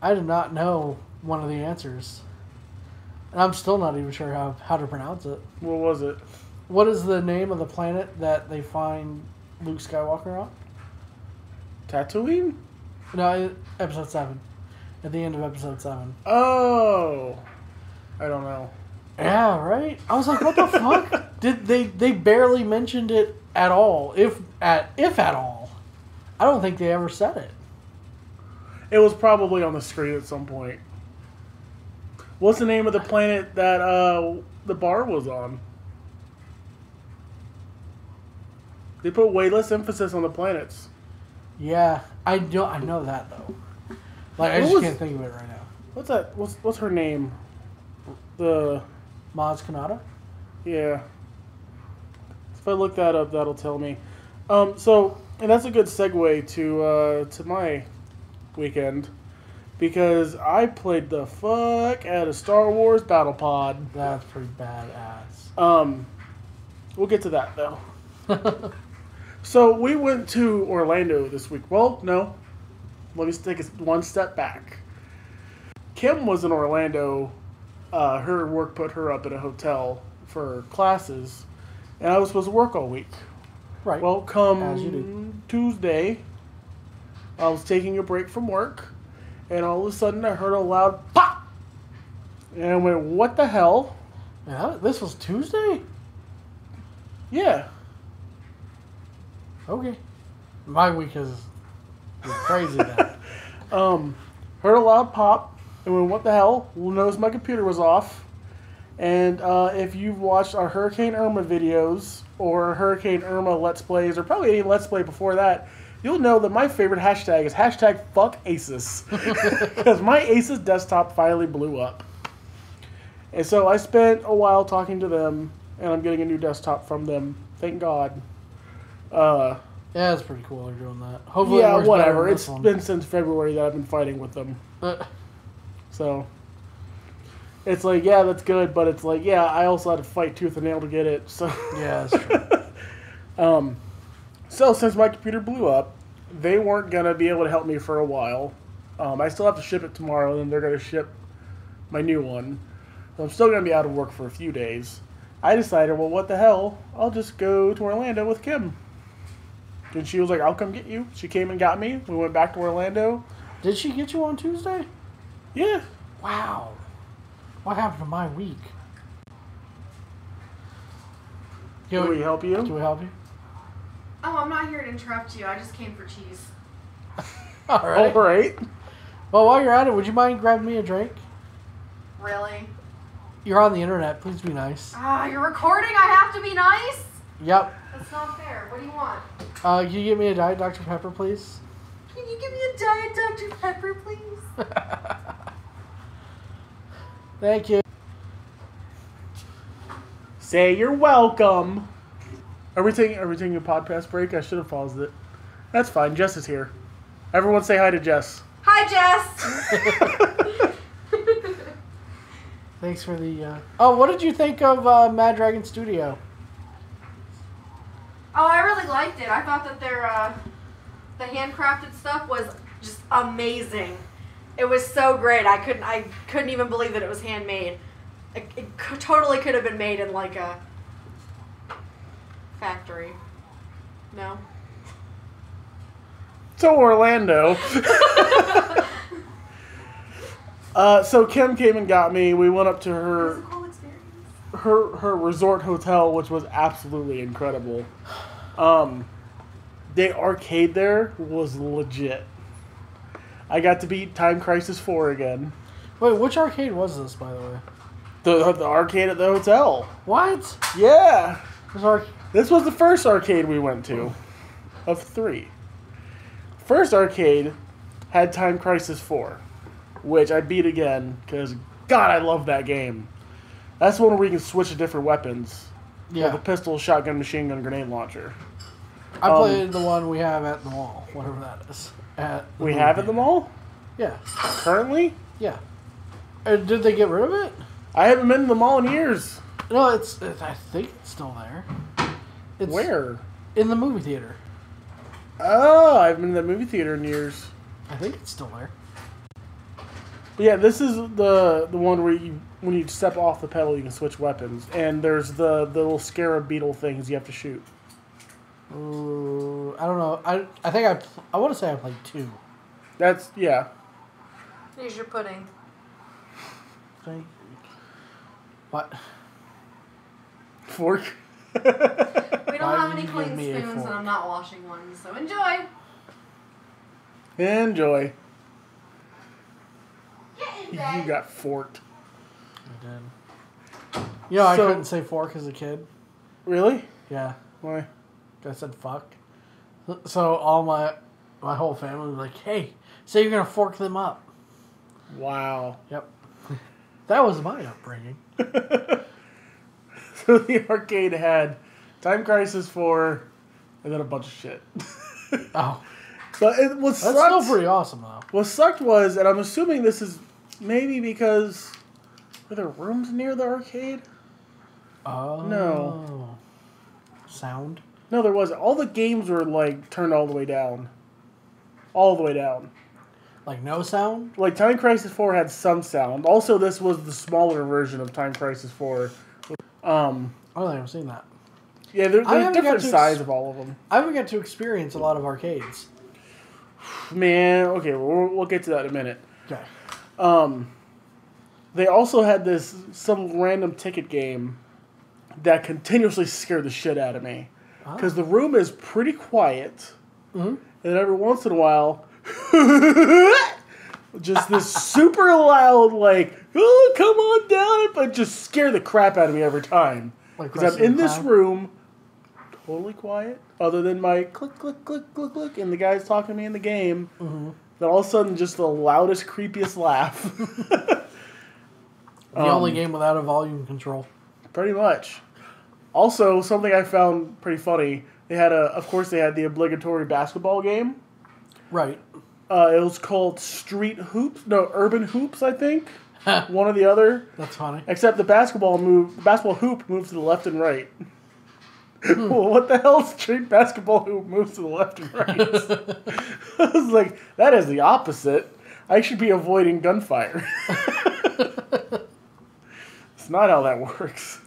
[SPEAKER 2] I did not know one of the answers, and I'm still not even sure how how to pronounce it.
[SPEAKER 1] What was it?
[SPEAKER 2] What is the name of the planet that they find Luke Skywalker on?
[SPEAKER 1] Tatooine?
[SPEAKER 2] No, episode seven. At the end of episode seven.
[SPEAKER 1] Oh. I don't know.
[SPEAKER 2] Yeah, right. I was like, what the fuck? Did they they barely mentioned it at all? If at if at all. I don't think they ever said it.
[SPEAKER 1] It was probably on the screen at some point. What's the name of the planet that uh, the bar was on? They put way less emphasis on the planets.
[SPEAKER 2] Yeah, I know I know that though. Like I
[SPEAKER 1] What
[SPEAKER 2] just
[SPEAKER 1] was-
[SPEAKER 2] can't think of it right now.
[SPEAKER 1] What's that? What's what's her name? The
[SPEAKER 2] Maz Kanata?
[SPEAKER 1] yeah. If I look that up, that'll tell me. Um, so, and that's a good segue to uh, to my weekend because I played the fuck out of Star Wars Battle Pod.
[SPEAKER 2] That's pretty badass.
[SPEAKER 1] Um, we'll get to that though. So we went to Orlando this week. Well, no. Let me take it one step back. Kim was in Orlando. Uh, her work put her up at a hotel for classes, and I was supposed to work all week.
[SPEAKER 2] right.
[SPEAKER 1] Well, come
[SPEAKER 2] As you do.
[SPEAKER 1] Tuesday, I was taking a break from work, and all of a sudden I heard a loud pop, and I went, "What the hell?"
[SPEAKER 2] yeah, this was Tuesday?
[SPEAKER 1] Yeah,
[SPEAKER 2] Okay. My week is, is crazy
[SPEAKER 1] um, heard a loud pop, and went, "What the hell?" Well, noticed my computer was off, and uh, if you've watched our Hurricane Irma videos or Hurricane Irma Let's Plays, or probably any Let's Play before that, you'll know that my favorite hashtag is hashtag fuck Asus, because my Asus desktop finally blew up. And so I spent a while talking to them, and I'm getting a new desktop from them. Thank God. Uh,
[SPEAKER 2] Yeah, it's pretty cool they're doing that. Hopefully, it
[SPEAKER 1] yeah,
[SPEAKER 2] works
[SPEAKER 1] whatever. It's
[SPEAKER 2] one.
[SPEAKER 1] been since February that I've been fighting with them.
[SPEAKER 2] Uh,
[SPEAKER 1] So it's like, yeah, that's good, but it's like, yeah, I also had to fight tooth and nail to get it. So
[SPEAKER 2] yeah, that's true.
[SPEAKER 1] Um, so since my computer blew up, they weren't gonna be able to help me for a while. Um, I still have to ship it tomorrow, and then they're gonna ship my new one. So I'm still gonna be out of work for a few days. I decided, well, what the hell? I'll just go to Orlando with Kim. And she was like, I'll come get you. She came and got me. We went back to Orlando.
[SPEAKER 2] Did she get you on Tuesday?
[SPEAKER 1] Yeah.
[SPEAKER 2] Wow. What happened to my week?
[SPEAKER 1] Can
[SPEAKER 2] Can
[SPEAKER 1] we
[SPEAKER 2] we,
[SPEAKER 1] help
[SPEAKER 2] can
[SPEAKER 1] you?
[SPEAKER 2] we help you?
[SPEAKER 3] Oh, I'm not here to interrupt you. I just came for cheese.
[SPEAKER 2] All
[SPEAKER 1] All
[SPEAKER 2] right.
[SPEAKER 1] right.
[SPEAKER 2] Well, while you're at it, would you mind grabbing me a drink?
[SPEAKER 3] Really?
[SPEAKER 2] You're on the internet. Please be nice.
[SPEAKER 3] Ah, you're recording? I have to be nice?
[SPEAKER 2] Yep.
[SPEAKER 3] That's not fair. What do you want?
[SPEAKER 2] Uh, can you get me a Diet Dr. Pepper, please?
[SPEAKER 3] Can you give me a Diet Dr. Pepper, please?
[SPEAKER 2] Thank you.
[SPEAKER 1] Say you're welcome. Are we taking are we taking a podcast break? I should have paused it. That's fine. Jess is here. Everyone say hi to Jess.
[SPEAKER 3] Hi, Jess!
[SPEAKER 2] Thanks for the. Uh... Oh, what did you think of uh, Mad Dragon Studio?
[SPEAKER 3] Oh, I really liked it. I thought that their, uh, the handcrafted stuff was just amazing. It was so great. I couldn't, I couldn't even believe that it was handmade. It, it totally could have been made in like a factory. No?
[SPEAKER 1] So Orlando. uh, so Kim came and got me. We went up to her
[SPEAKER 3] a cool experience.
[SPEAKER 1] Her her resort hotel, which was absolutely incredible. Um, the arcade there was legit. I got to beat Time Crisis Four again.
[SPEAKER 2] Wait, which arcade was this, by the way?
[SPEAKER 1] The the arcade at the hotel.
[SPEAKER 2] What?
[SPEAKER 1] Yeah.
[SPEAKER 2] This arc-
[SPEAKER 1] This was the first arcade we went to of three. First arcade had Time Crisis 4, which I beat again because, God, I love that game. That's the one where you can switch to different weapons.
[SPEAKER 2] yeah.
[SPEAKER 1] Like a pistol, shotgun, machine gun, grenade launcher.
[SPEAKER 2] I
[SPEAKER 1] um,
[SPEAKER 2] played the one we have at the mall, whatever that is. At
[SPEAKER 1] We have at the mall
[SPEAKER 2] Yeah.
[SPEAKER 1] currently.
[SPEAKER 2] Yeah. Uh, did they get rid of it?
[SPEAKER 1] I haven't been to the mall in years.
[SPEAKER 2] No, it's. It, I think it's still there. It's
[SPEAKER 1] Where?
[SPEAKER 2] In the movie theater.
[SPEAKER 1] Oh, I haven't been to the movie theater in years.
[SPEAKER 2] I think it's still there.
[SPEAKER 1] But yeah, this is the the one where you when you step off the pedal, you can switch weapons, and there's the the little scarab beetle things you have to shoot.
[SPEAKER 2] Ooh, I don't know. I I think I I want to say I played two.
[SPEAKER 1] That's yeah.
[SPEAKER 3] Here's your pudding.
[SPEAKER 2] Thank- What?
[SPEAKER 1] Fork.
[SPEAKER 3] We don't
[SPEAKER 2] Why
[SPEAKER 3] have any clean
[SPEAKER 2] give me a
[SPEAKER 3] spoons, and I'm not washing one, so enjoy.
[SPEAKER 1] Enjoy.
[SPEAKER 3] Get in
[SPEAKER 1] You got forked.
[SPEAKER 2] I did. You know, I
[SPEAKER 1] So-
[SPEAKER 2] couldn't say fork as a kid.
[SPEAKER 1] Really?
[SPEAKER 2] Yeah,
[SPEAKER 1] Why?
[SPEAKER 2] I said fuck. So all my my whole family was like, "Hey, say you're gonna fork them up."
[SPEAKER 1] Wow.
[SPEAKER 2] Yep. That was my upbringing.
[SPEAKER 1] So the arcade had Time Crisis 4 and then a bunch of shit.
[SPEAKER 2] Oh,
[SPEAKER 1] but it was
[SPEAKER 2] that's
[SPEAKER 1] sucked,
[SPEAKER 2] still pretty awesome though.
[SPEAKER 1] what sucked was, and I'm assuming this is maybe because were there rooms near the arcade?
[SPEAKER 2] Oh
[SPEAKER 1] No.
[SPEAKER 2] Sound.
[SPEAKER 1] No, there wasn't. All the games were like turned all the way down. All the way down.
[SPEAKER 2] Like no sound?
[SPEAKER 1] Like Time Crisis 4 had some sound. Also, this was the smaller version of Time Crisis 4. Um,
[SPEAKER 2] I don't think I've seen that.
[SPEAKER 1] yeah, there,
[SPEAKER 2] I
[SPEAKER 1] there's
[SPEAKER 2] haven't
[SPEAKER 1] different size of all of them.
[SPEAKER 2] I haven't got to experience a lot of arcades.
[SPEAKER 1] Man, okay, we'll, we'll get to that in a minute.
[SPEAKER 2] Okay.
[SPEAKER 1] Um, they also had this some random ticket game that continuously scared the shit out of me because the room is pretty quiet,
[SPEAKER 2] Mhm.
[SPEAKER 1] and every once in a while, just this super loud like, "Oh, come on down!" but just scare the crap out of me every time.
[SPEAKER 2] Like
[SPEAKER 1] Because I'm in this room, totally quiet, other than my click, click, click, click, click, and the guys talking to me in the game.
[SPEAKER 2] Mm-hmm.
[SPEAKER 1] Then all of a sudden, just the loudest, creepiest laugh.
[SPEAKER 2] The only
[SPEAKER 1] Um,
[SPEAKER 2] game without a volume control.
[SPEAKER 1] Pretty much. Also, something I found pretty funny. They had a, of course, they had the obligatory basketball game.
[SPEAKER 2] Right.
[SPEAKER 1] Uh, it was called Street Hoops, no, Urban Hoops, I think. One or the other.
[SPEAKER 2] That's funny.
[SPEAKER 1] Except the basketball move, the basketball hoop moves to the left and right. well, what the hell? Is street basketball who moves to the left and right. I was like, that is the opposite. I should be avoiding gunfire. it's not how that works.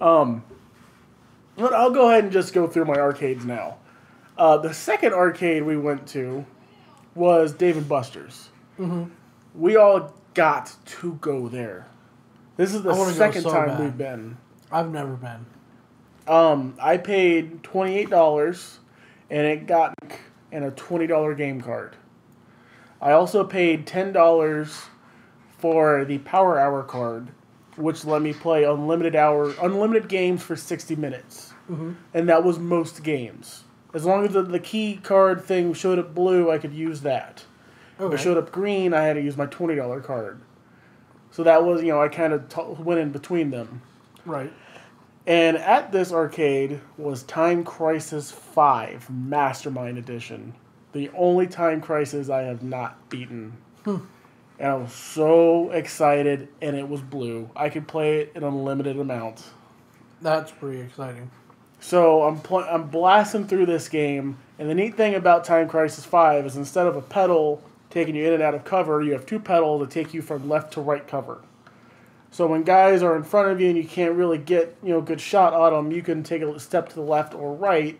[SPEAKER 1] Um, but I'll go ahead and just go through my arcades now. Uh, the second arcade we went to was Dave and Buster's. We all got to go there. This is the
[SPEAKER 2] I wanna go
[SPEAKER 1] second
[SPEAKER 2] so
[SPEAKER 1] time
[SPEAKER 2] bad.
[SPEAKER 1] we've been.
[SPEAKER 2] I've never been.
[SPEAKER 1] Um, I paid twenty eight dollars, and it got and a twenty dollar game card. I also paid ten dollars for the Power Hour card, which let me play unlimited hour, unlimited games for sixty minutes, and that was most games. As long as the, the key card thing showed up blue, I could use that. If it showed up green, I had to use my twenty dollar card. So that was, you know, I kind of t- went in between them.
[SPEAKER 2] Right.
[SPEAKER 1] And at this arcade was Time Crisis 5 Mastermind Edition. The only Time Crisis I have not beaten. Hmm. And I was so excited, and it was blue. I could play it an unlimited amount.
[SPEAKER 2] That's pretty exciting.
[SPEAKER 1] So I'm pl- I'm blasting through this game, and the neat thing about Time Crisis 5 is instead of a pedal taking you in and out of cover, you have two pedals that take you from left to right cover. So when guys are in front of you and you can't really get you know a good shot on them, you can take a step to the left or right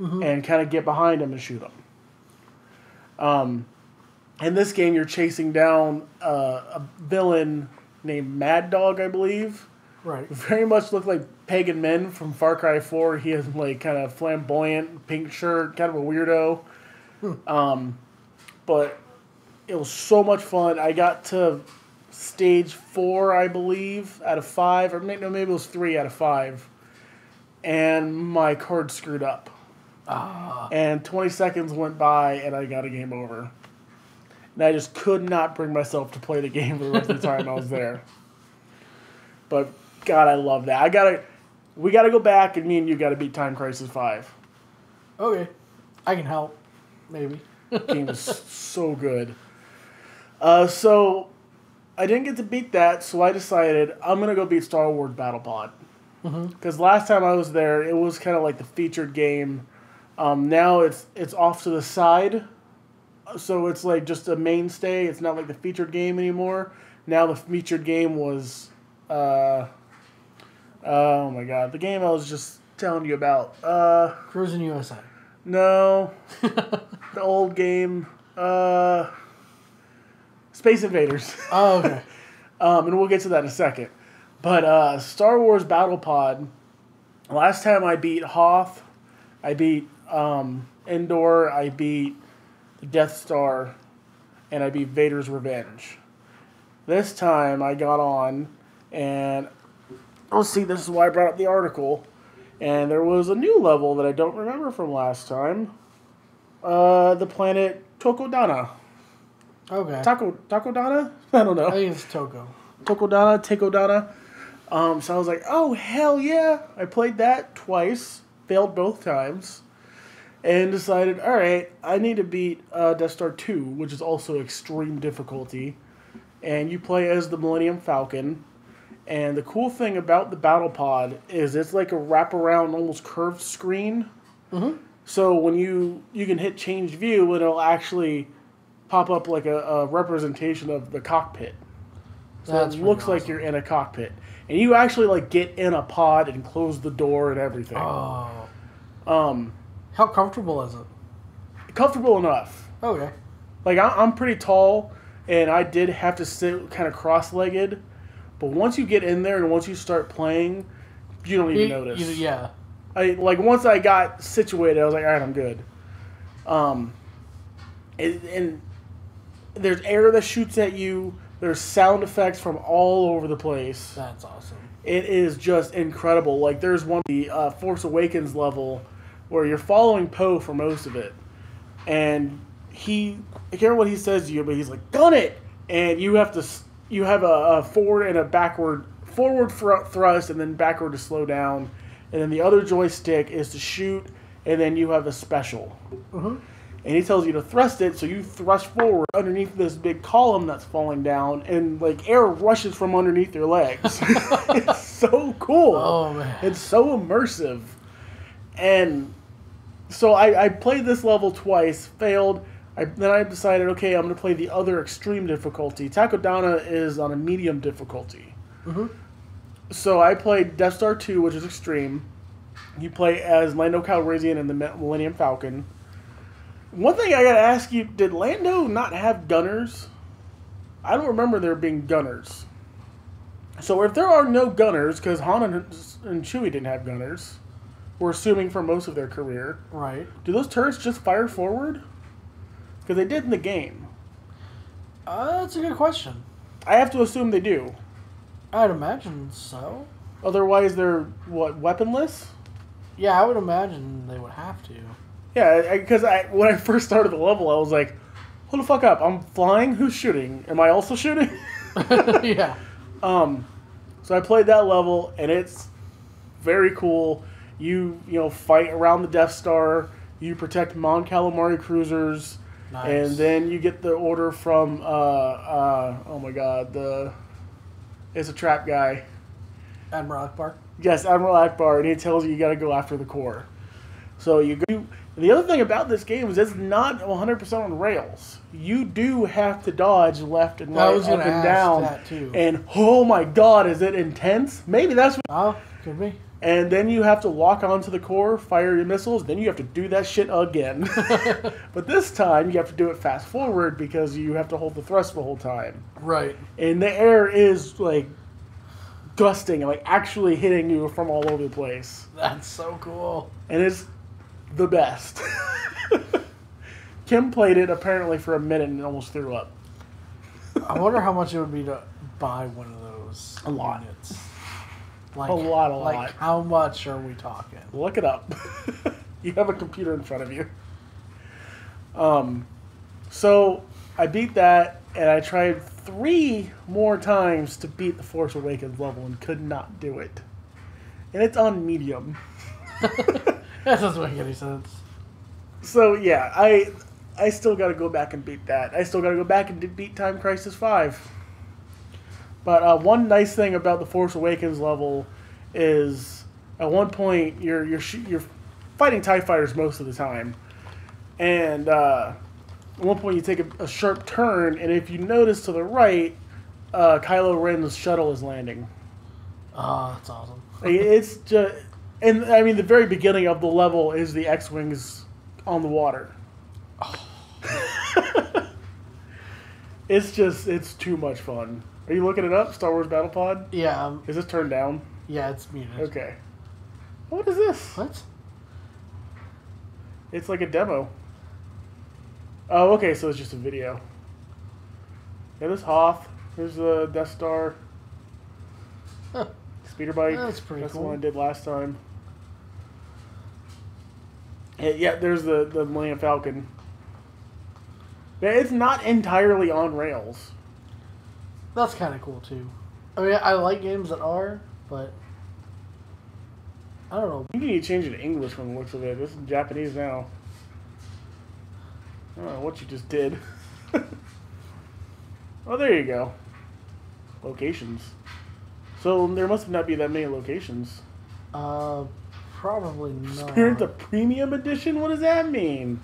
[SPEAKER 1] and kind of get behind them and shoot them. Um, in this game, you're chasing down uh, a villain named Mad Dog, I believe
[SPEAKER 2] Right.
[SPEAKER 1] very much looked like Pagan Min from Far Cry 4. He has like kind of flamboyant pink shirt, kind of a weirdo. Um, but it was so much fun. I got to stage four, I believe, out of five, or maybe, no, maybe it was three out of five, and my card screwed up.
[SPEAKER 2] Ah.
[SPEAKER 1] And 20 seconds went by, and I got a game over. And I just could not bring myself to play the game for the rest of the time I was there. But God, I love that. I gotta, we gotta go back, and me and you gotta beat Time Crisis Five.
[SPEAKER 2] Okay. I can help. Maybe.
[SPEAKER 1] game was so good. Uh, so I didn't get to beat that, so I decided I'm gonna go beat Star Wars Battle Pod. Because last time I was there, it was kind of like the featured game. Um, now it's it's off to the side, so it's like just a mainstay. It's not like the featured game anymore. Now the featured game was, uh, oh my god, the game I was just telling you about. Uh,
[SPEAKER 2] Cruising USA.
[SPEAKER 1] no, the old game. Uh, Space Invaders.
[SPEAKER 2] Oh, okay.
[SPEAKER 1] Um, and we'll get to that in a second. But uh, Star Wars Battle Pod. Last time I beat Hoth, I beat um, Endor, I beat the Death Star, and I beat Vader's Revenge. This time I got on, and let's see. This is why I brought up the article. And there was a new level that I don't remember from last time. Uh, the planet Tokodana.
[SPEAKER 2] Okay.
[SPEAKER 1] Taco Takodana? I don't know.
[SPEAKER 2] I think it's Toko.
[SPEAKER 1] Tokodana, Tekodana. Um, so I was like, oh, hell yeah. I played that twice, failed both times, and decided, all right, I need to beat uh, Death Star 2, which is also extreme difficulty. And you play as the Millennium Falcon. And the cool thing about the Battle Pod is it's like a wraparound, almost curved screen.
[SPEAKER 2] Mhm.
[SPEAKER 1] So when you you can hit change view, it'll actually pop up like a, a representation of the cockpit. So
[SPEAKER 2] That's
[SPEAKER 1] it looks like you're in a cockpit, and you actually like get in a pod and close the door and everything.
[SPEAKER 2] Oh.
[SPEAKER 1] Um,
[SPEAKER 2] How comfortable is it?
[SPEAKER 1] comfortable enough.
[SPEAKER 2] Okay.
[SPEAKER 1] Like I, I'm pretty tall, and I did have to sit kind of cross-legged. But once you get in there and once you start playing, you don't even
[SPEAKER 2] You-
[SPEAKER 1] notice.
[SPEAKER 2] you- yeah.
[SPEAKER 1] I like once I got situated, I was like, all right, I'm good. Um, and, and there's air that shoots at you. There's sound effects from all over the place.
[SPEAKER 2] That's awesome.
[SPEAKER 1] It is just incredible. Like there's one the uh, Force Awakens level where you're following Poe for most of it, and he I can't remember what he says to you, but he's like, "Done it," and you have to you have a, a forward and a backward forward thr- thrust and then backward to slow down, and then the other joystick is to shoot, and then you have a special.
[SPEAKER 2] Mhm.
[SPEAKER 1] And he tells you to thrust it, so you thrust forward underneath this big column that's falling down, and like air rushes from underneath your legs. it's so cool.
[SPEAKER 2] Oh man.
[SPEAKER 1] It's so immersive. And so I, I played this level twice, failed. I, then I decided, okay, I'm going to play the other extreme difficulty. Takodana is on a medium difficulty.
[SPEAKER 2] Mhm.
[SPEAKER 1] So I played Death Star 2, which is extreme. You play as Lando Calrissian and the Millennium Falcon. One thing I got to ask you did Lando not have gunners? I don't remember there being gunners. So if there are no gunners, because Han and, and Chewie didn't have gunners, we're assuming for most of their career,
[SPEAKER 2] Right.
[SPEAKER 1] do those turrets just fire forward? Because they did in the game.
[SPEAKER 2] Uh, that's a good question.
[SPEAKER 1] I have to assume they do.
[SPEAKER 2] I'd imagine so.
[SPEAKER 1] Otherwise, they're what weaponless?
[SPEAKER 2] Yeah, I would imagine they would have to.
[SPEAKER 1] Yeah, because I, when I first started the level, I was like, "Hold the fuck up! I'm flying. Who's shooting? Am I also shooting?"
[SPEAKER 2] yeah.
[SPEAKER 1] Um, so I played that level, and it's very cool. You you know fight around the Death Star. You protect Mon Calamari cruisers,
[SPEAKER 2] Nice.
[SPEAKER 1] and then you get the order from uh, uh, oh my god the it's a trap guy.
[SPEAKER 2] Admiral Ackbar.
[SPEAKER 1] Yes, Admiral Ackbar, and he tells you you got to go after the core. So you go. The other thing about this game is it's not 100% on rails. You do have to dodge left and right, up and down.
[SPEAKER 2] that, too.
[SPEAKER 1] And oh my god, is it intense? Maybe that's what.
[SPEAKER 2] Oh, could be.
[SPEAKER 1] And then you have to lock onto the core, fire your missiles. Then you have to do that shit again. but this time you have to do it fast forward because you have to hold the thrust the whole time.
[SPEAKER 2] Right.
[SPEAKER 1] And the air is like gusting, and like actually hitting you from all over the place
[SPEAKER 2] That's so cool.
[SPEAKER 1] and it's the best. Kim played it apparently for a minute and almost threw up.
[SPEAKER 2] I wonder how much it would be to buy one of those.
[SPEAKER 1] A lot.
[SPEAKER 2] Units. Like,
[SPEAKER 1] A lot, a
[SPEAKER 2] like
[SPEAKER 1] lot.
[SPEAKER 2] how much are we talking?
[SPEAKER 1] Look it up. you have a computer in front of you. Um, so I beat that, and I tried three more times to beat the Force Awakens level and could not do it. And it's on medium.
[SPEAKER 2] That doesn't make any sense.
[SPEAKER 1] So yeah, I I still got to go back and beat that. I still got to go back and beat Time Crisis Five. But uh, one nice thing about the Force Awakens level is at one point you're you're sh- you're fighting Tie fighters most of the time, and uh, at one point you take a, a sharp turn, and if you notice to the right, uh, Kylo Ren's shuttle is landing.
[SPEAKER 2] Oh, that's awesome.
[SPEAKER 1] It's just, and I mean, the very beginning of the level is the X wings on the water. it's just, it's too much fun. Are you looking it up? Star Wars Battle Pod?
[SPEAKER 2] Yeah, um,
[SPEAKER 1] Is this turned down?
[SPEAKER 2] yeah, it's muted.
[SPEAKER 1] Okay. What is this?
[SPEAKER 2] What?
[SPEAKER 1] It's like a demo. Oh, okay, so it's just a video. Yeah, there's Hoth. There's the Death Star.
[SPEAKER 2] Huh.
[SPEAKER 1] Speeder bike.
[SPEAKER 2] That's pretty
[SPEAKER 1] That's
[SPEAKER 2] cool.
[SPEAKER 1] the one I did last time. Yeah, yeah, there's the the Millennium Falcon. Yeah, it's not entirely on rails.
[SPEAKER 2] That's kind of cool too. I mean, I like games that are, but I don't know.
[SPEAKER 1] You need to change it to English from the looks of it. This is Japanese now. I don't know what you just did. oh, there you go. Locations. So there must not be that many locations.
[SPEAKER 2] Uh, probably not.
[SPEAKER 1] Spirit the Premium Edition? What does that mean?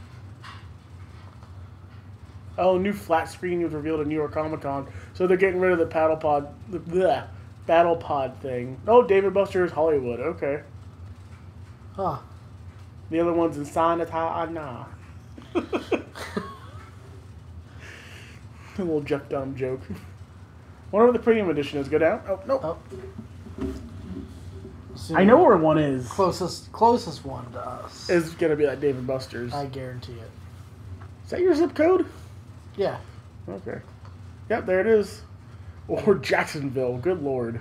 [SPEAKER 1] Oh, new flat screen was revealed at New York Comic Con. So they're getting rid of the paddle pod, the bleh, battle pod thing. Oh, Dave and Buster's Hollywood. Okay.
[SPEAKER 2] Huh.
[SPEAKER 1] The other one's in Sanatana. A little Jeff Dunham joke. Wonder what the premium edition is. Go down. Oh no.
[SPEAKER 2] Oh. See,
[SPEAKER 1] I know where one is.
[SPEAKER 2] closest closest one to us.
[SPEAKER 1] Is gonna be like Dave and Buster's.
[SPEAKER 2] I guarantee it.
[SPEAKER 1] Is that your zip code?
[SPEAKER 2] Yeah.
[SPEAKER 1] Okay. Yep, there it is. Or Jacksonville. Good lord.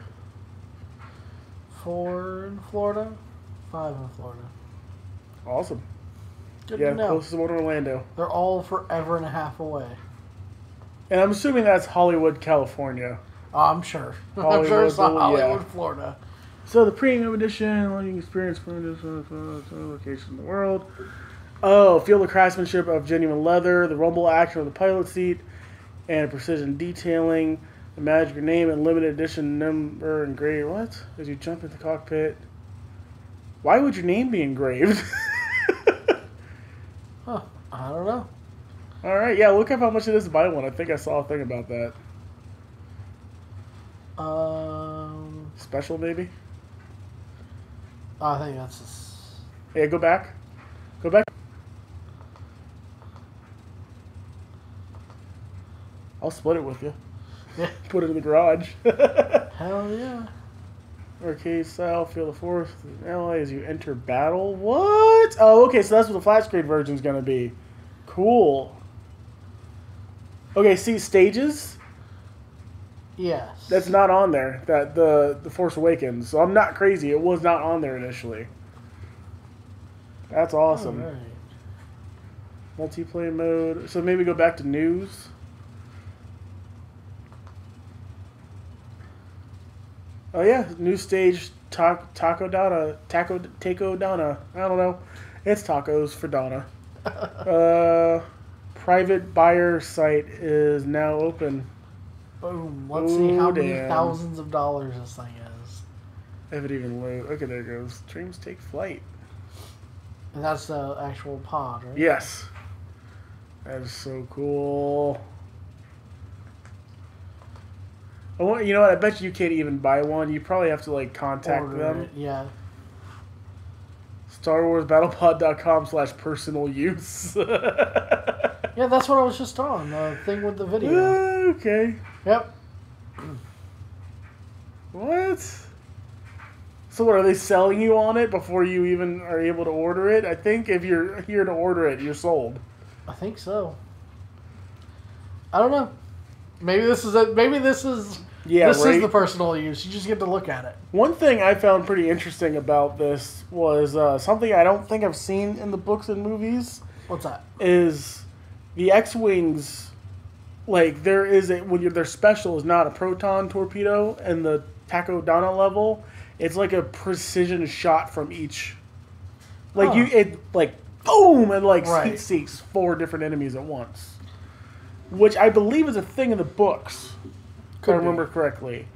[SPEAKER 2] Four in Florida, five in Florida.
[SPEAKER 1] Awesome.
[SPEAKER 2] Good
[SPEAKER 1] yeah,
[SPEAKER 2] to know.
[SPEAKER 1] closest one to Orlando.
[SPEAKER 2] They're all forever and a half away.
[SPEAKER 1] And I'm assuming that's Hollywood, California.
[SPEAKER 2] Oh, I'm sure. I'm
[SPEAKER 1] Hollywood
[SPEAKER 2] sure it's not Hollywood,
[SPEAKER 1] yeah.
[SPEAKER 2] Florida.
[SPEAKER 1] So the premium edition, letting you experience location in the world. Oh, feel the craftsmanship of genuine leather, the rumble action of the pilot seat, and precision detailing. Imagine your name and limited edition number engraved. What? As you jump into the cockpit. Why would your name be engraved?
[SPEAKER 2] Huh. I don't know.
[SPEAKER 1] All right, yeah. Look up how much it is to buy one. I think I saw a thing about that.
[SPEAKER 2] Um,
[SPEAKER 1] Special, maybe.
[SPEAKER 2] I think that's. Just,
[SPEAKER 1] Yeah, go back. Go back. I'll split it with you.
[SPEAKER 2] Yeah.
[SPEAKER 1] Put it in the garage.
[SPEAKER 2] hell yeah.
[SPEAKER 1] Arcade style, feel the force an ally as you enter battle. What? Oh, okay, so that's what the flat screen version is going to be. Cool. Okay, see stages?
[SPEAKER 2] Yes.
[SPEAKER 1] That's not on there. That the the Force Awakens. So I'm not crazy. It was not on there initially. That's awesome. Multiplayer mode. So maybe go back to news. Oh yeah, new stage ta- Taco Donna, Taco Taco Donna. I don't know. It's tacos for Donna. uh, private buyer site is now open.
[SPEAKER 2] Boom. Let's see how
[SPEAKER 1] Ooh,
[SPEAKER 2] many thousands of dollars this thing is.
[SPEAKER 1] If it even load. Okay, there it goes. Dreams take flight.
[SPEAKER 2] And that's the actual pod, right?
[SPEAKER 1] Yes. That is so cool. I want, you know what? I bet you can't even buy one. You probably have to like contact
[SPEAKER 2] Order
[SPEAKER 1] them.
[SPEAKER 2] it, Yeah.
[SPEAKER 1] Star Wars Battlepod.com slash personal use.
[SPEAKER 2] Yeah, that's what I was just on. The thing with the video.
[SPEAKER 1] Uh, okay.
[SPEAKER 2] Yep.
[SPEAKER 1] What? So what are they selling you on it before you even are able to order it? I think if you're here to order it, you're sold.
[SPEAKER 2] I think so. I don't know. Maybe this is it. Maybe this is
[SPEAKER 1] Yeah,
[SPEAKER 2] this
[SPEAKER 1] right.
[SPEAKER 2] is the personal use. You just get to look at it.
[SPEAKER 1] One thing I found pretty interesting about this was uh, something I don't think I've seen in the books and movies
[SPEAKER 2] What's that?
[SPEAKER 1] is the X-wings. Like there is a when you're, their special is not a proton torpedo, and the Takodana level, it's like a precision shot from each. Like you, it like boom and like
[SPEAKER 2] Right.
[SPEAKER 1] seeks four different enemies at once, which I believe is a thing in the books. If
[SPEAKER 2] Could
[SPEAKER 1] I
[SPEAKER 2] be.
[SPEAKER 1] remember correctly.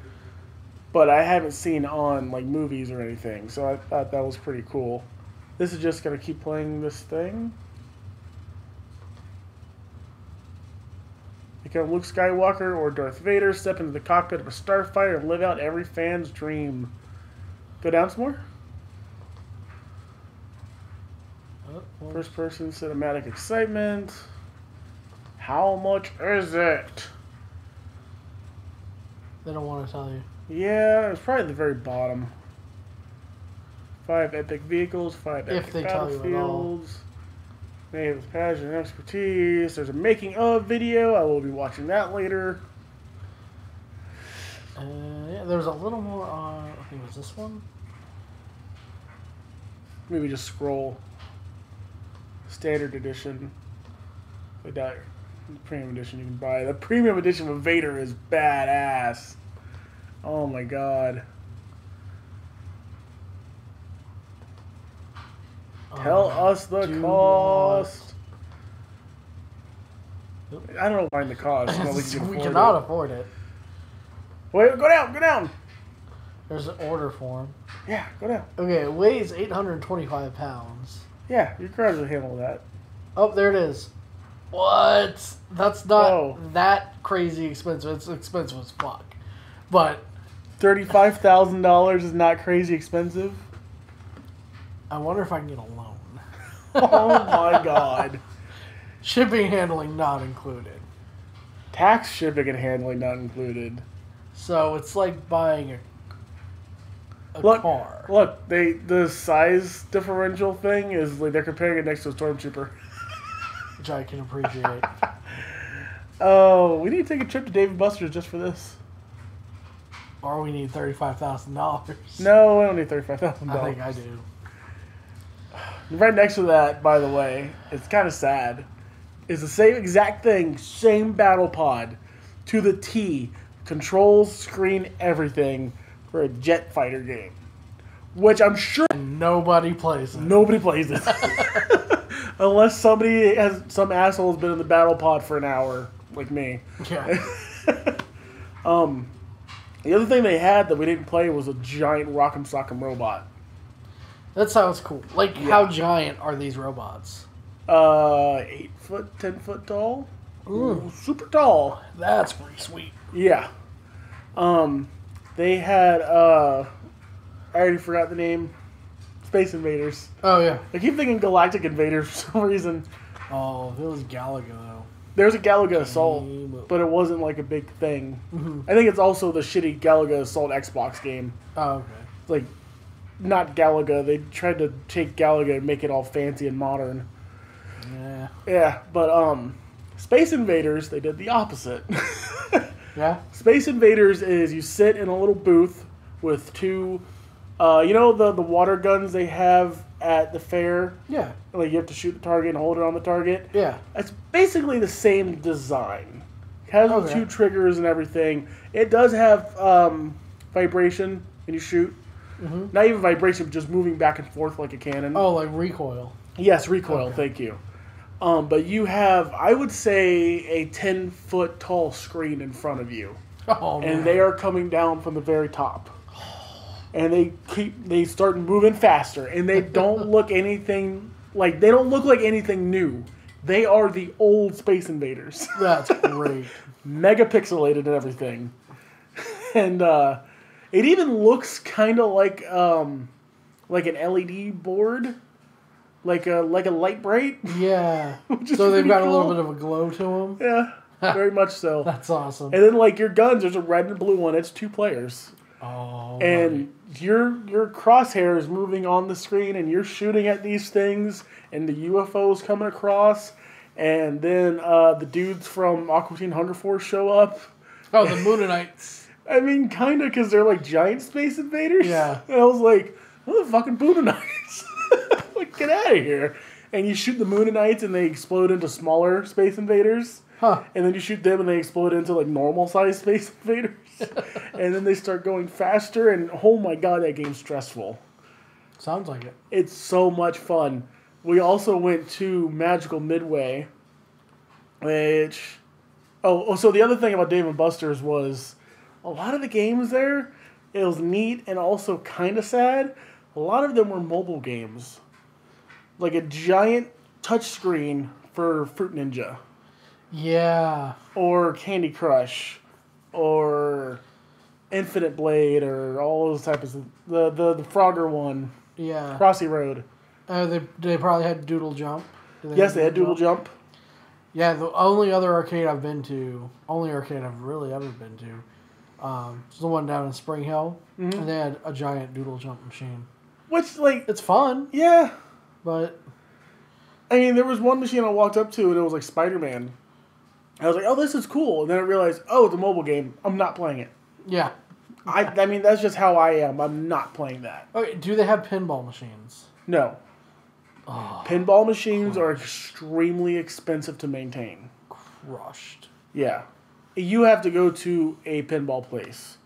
[SPEAKER 1] But I haven't seen on like movies or anything, so I thought that was pretty cool. This is just gonna keep playing this thing. Become Luke Skywalker or Darth Vader, step into the cockpit of a starfighter and live out every fan's dream. Go down some more.
[SPEAKER 2] Oh,
[SPEAKER 1] First person cinematic excitement. How much is it?
[SPEAKER 2] They don't want to tell you.
[SPEAKER 1] Yeah, it's probably at the very bottom. Five epic vehicles, five
[SPEAKER 2] If
[SPEAKER 1] epic
[SPEAKER 2] they tell you at all.
[SPEAKER 1] battlefields. Made with passion and expertise. There's a making of video. I will be watching that later.
[SPEAKER 2] Uh, yeah, there was a little more on. I think it was this one.
[SPEAKER 1] Maybe just scroll. Standard edition. I doubt premium edition you can buy. The premium edition of Vader is badass. Oh my god. Tell
[SPEAKER 2] Uh,
[SPEAKER 1] us the cost.
[SPEAKER 2] Nope.
[SPEAKER 1] I don't know why the cost. We
[SPEAKER 2] we
[SPEAKER 1] can afford
[SPEAKER 2] cannot
[SPEAKER 1] it.
[SPEAKER 2] afford it.
[SPEAKER 1] Wait, go down, go down.
[SPEAKER 2] There's an order form.
[SPEAKER 1] Yeah, go down.
[SPEAKER 2] Okay, it weighs 825 pounds.
[SPEAKER 1] Yeah, your garage will handle that.
[SPEAKER 2] Oh, there it is. What? That's not
[SPEAKER 1] Oh.
[SPEAKER 2] that crazy expensive. It's expensive as fuck. But
[SPEAKER 1] Thirty-five thousand dollars is not crazy expensive.
[SPEAKER 2] I wonder if I can get a loan.
[SPEAKER 1] Oh my god.
[SPEAKER 2] Shipping handling not included.
[SPEAKER 1] Tax shipping and handling not included.
[SPEAKER 2] So it's like buying a, a
[SPEAKER 1] Look,
[SPEAKER 2] car.
[SPEAKER 1] look, they the size differential thing is like they're comparing it next to a stormtrooper.
[SPEAKER 2] Which I can appreciate.
[SPEAKER 1] Oh, we need to take a trip to Dave and Buster's just for this.
[SPEAKER 2] or we need $35,000.
[SPEAKER 1] No, we don't need thirty-five thousand dollars.
[SPEAKER 2] I think
[SPEAKER 1] dollars.
[SPEAKER 2] I do.
[SPEAKER 1] Right next to that, by the way, it's kind of sad. Is the same exact thing, same battle pod, to the T, controls, screen, everything for a jet fighter game, which I'm sure
[SPEAKER 2] Nobody plays it.
[SPEAKER 1] nobody plays it unless somebody has some asshole has been in the battle pod for an hour like me.
[SPEAKER 2] Yeah.
[SPEAKER 1] The other thing they had that we didn't play was a giant Rock'em Sock'em robot.
[SPEAKER 2] That sounds cool. Like, how giant are these robots?
[SPEAKER 1] Uh, eight foot, ten foot tall,
[SPEAKER 2] Ooh,
[SPEAKER 1] super tall.
[SPEAKER 2] that's pretty sweet.
[SPEAKER 1] Yeah. Um, they had uh, I already forgot the name. Space Invaders.
[SPEAKER 2] Oh, yeah.
[SPEAKER 1] I keep thinking Galactic Invaders for some reason.
[SPEAKER 2] Oh, it was Galaga, though.
[SPEAKER 1] There's a Galaga Assault,
[SPEAKER 2] Game.
[SPEAKER 1] but it wasn't like a big thing.
[SPEAKER 2] Mhm.
[SPEAKER 1] I think it's also the shitty Galaga Assault Xbox game.
[SPEAKER 2] Oh, okay.
[SPEAKER 1] It's like not Galaga. They tried to take Galaga and make it all fancy and modern.
[SPEAKER 2] Yeah.
[SPEAKER 1] Yeah, but um, Space Invaders they did the opposite.
[SPEAKER 2] Yeah?
[SPEAKER 1] Space Invaders is you sit in a little booth with two, uh, you know the the water guns they have at the fair.
[SPEAKER 2] Yeah.
[SPEAKER 1] Like you have to shoot the target and hold it on the target.
[SPEAKER 2] Yeah.
[SPEAKER 1] It's basically the same design. It has
[SPEAKER 2] Okay.
[SPEAKER 1] two triggers and everything. It does have um, vibration when you shoot.
[SPEAKER 2] Mhm.
[SPEAKER 1] Not even vibration, but just moving back and forth like a cannon.
[SPEAKER 2] Oh, like recoil.
[SPEAKER 1] Yes, recoil.
[SPEAKER 2] Okay.
[SPEAKER 1] Thank you. Um, but you have, I would say, a ten foot tall screen in front of you,
[SPEAKER 2] Oh, man.
[SPEAKER 1] and they are coming down from the very top. And they keep they start moving faster, and they don't look anything like they don't look like anything new. They are the old Space Invaders,
[SPEAKER 2] That's great.
[SPEAKER 1] mega pixelated and everything, and uh, it even looks kind of like um, like an LED board, like a like a Lite-Brite.
[SPEAKER 2] Yeah. So they've got a little bit of a glow to them.
[SPEAKER 1] Yeah, very much so.
[SPEAKER 2] That's awesome.
[SPEAKER 1] And then like your guns, there's a red and blue one. It's two players,
[SPEAKER 2] Oh.
[SPEAKER 1] and your your crosshair is moving on the screen, and you're shooting at these things, and the UFOs coming across, and then uh, the dudes from Aqua Teen Hunger Force show up.
[SPEAKER 2] oh, the Mooninites.
[SPEAKER 1] I mean, kind of, because they're like giant space invaders.
[SPEAKER 2] Yeah.
[SPEAKER 1] And I was like, what the fucking Mooninites? like, get out of here. And you shoot the Mooninites, and they explode into smaller space invaders.
[SPEAKER 2] Huh.
[SPEAKER 1] And then you shoot them and they explode into like normal sized space invaders. and then they start going faster and oh my god, that game's stressful.
[SPEAKER 2] Sounds like it.
[SPEAKER 1] It's so much fun. We also went to Magical Midway, which oh, oh so the other thing about Dave and Buster's was a lot of the games there, it was neat and also kind of sad. A lot of them were mobile games. Like a giant touchscreen for Fruit Ninja
[SPEAKER 2] Yeah.
[SPEAKER 1] or Candy Crush, or Infinity Blade, or all those types of the the, the Frogger one,
[SPEAKER 2] Yeah.
[SPEAKER 1] Crossy Road.
[SPEAKER 2] Uh, they, they probably had Doodle Jump. Did
[SPEAKER 1] Yes,
[SPEAKER 2] have
[SPEAKER 1] they had Doodle Jump.
[SPEAKER 2] Yeah, the only other arcade I've been to, only arcade I've really ever been to, um, is the one down in Spring Hill,
[SPEAKER 1] Mm-hmm.
[SPEAKER 2] and they had a giant Doodle Jump machine.
[SPEAKER 1] Which like
[SPEAKER 2] It's fun,
[SPEAKER 1] yeah,
[SPEAKER 2] but
[SPEAKER 1] I mean there was one machine I walked up to and it was like Spider Man. I was like, oh, this is cool, and then I realized, oh, it's a mobile game. I'm not playing it.
[SPEAKER 2] yeah.
[SPEAKER 1] I I mean that's just how I am. I'm not playing that.
[SPEAKER 2] Okay, do they have pinball machines?
[SPEAKER 1] No.
[SPEAKER 2] Oh,
[SPEAKER 1] Pinball machines are extremely expensive to maintain.
[SPEAKER 2] crushed.
[SPEAKER 1] Yeah. You have to go to a pinball place.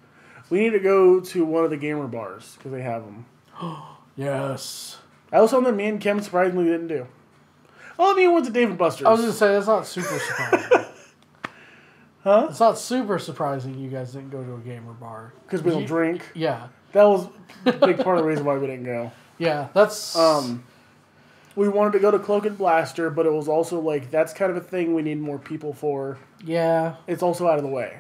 [SPEAKER 1] We need to go to one of the gamer bars because they have them.
[SPEAKER 2] Yes.
[SPEAKER 1] That was something me and Kim surprisingly didn't do. Well, I mean, we went to Dave and Buster's.
[SPEAKER 2] I was gonna say that's not super surprising.
[SPEAKER 1] Huh?
[SPEAKER 2] it's not super surprising you guys didn't go to a gamer bar.
[SPEAKER 1] Because we don't
[SPEAKER 2] You-
[SPEAKER 1] drink.
[SPEAKER 2] Yeah,
[SPEAKER 1] That was a big part of the reason why we didn't go.
[SPEAKER 2] yeah. That's
[SPEAKER 1] Um, we wanted to go to Cloak and Blaster, but it was also like, that's kind of a thing we need more people for.
[SPEAKER 2] yeah.
[SPEAKER 1] It's also out of the way.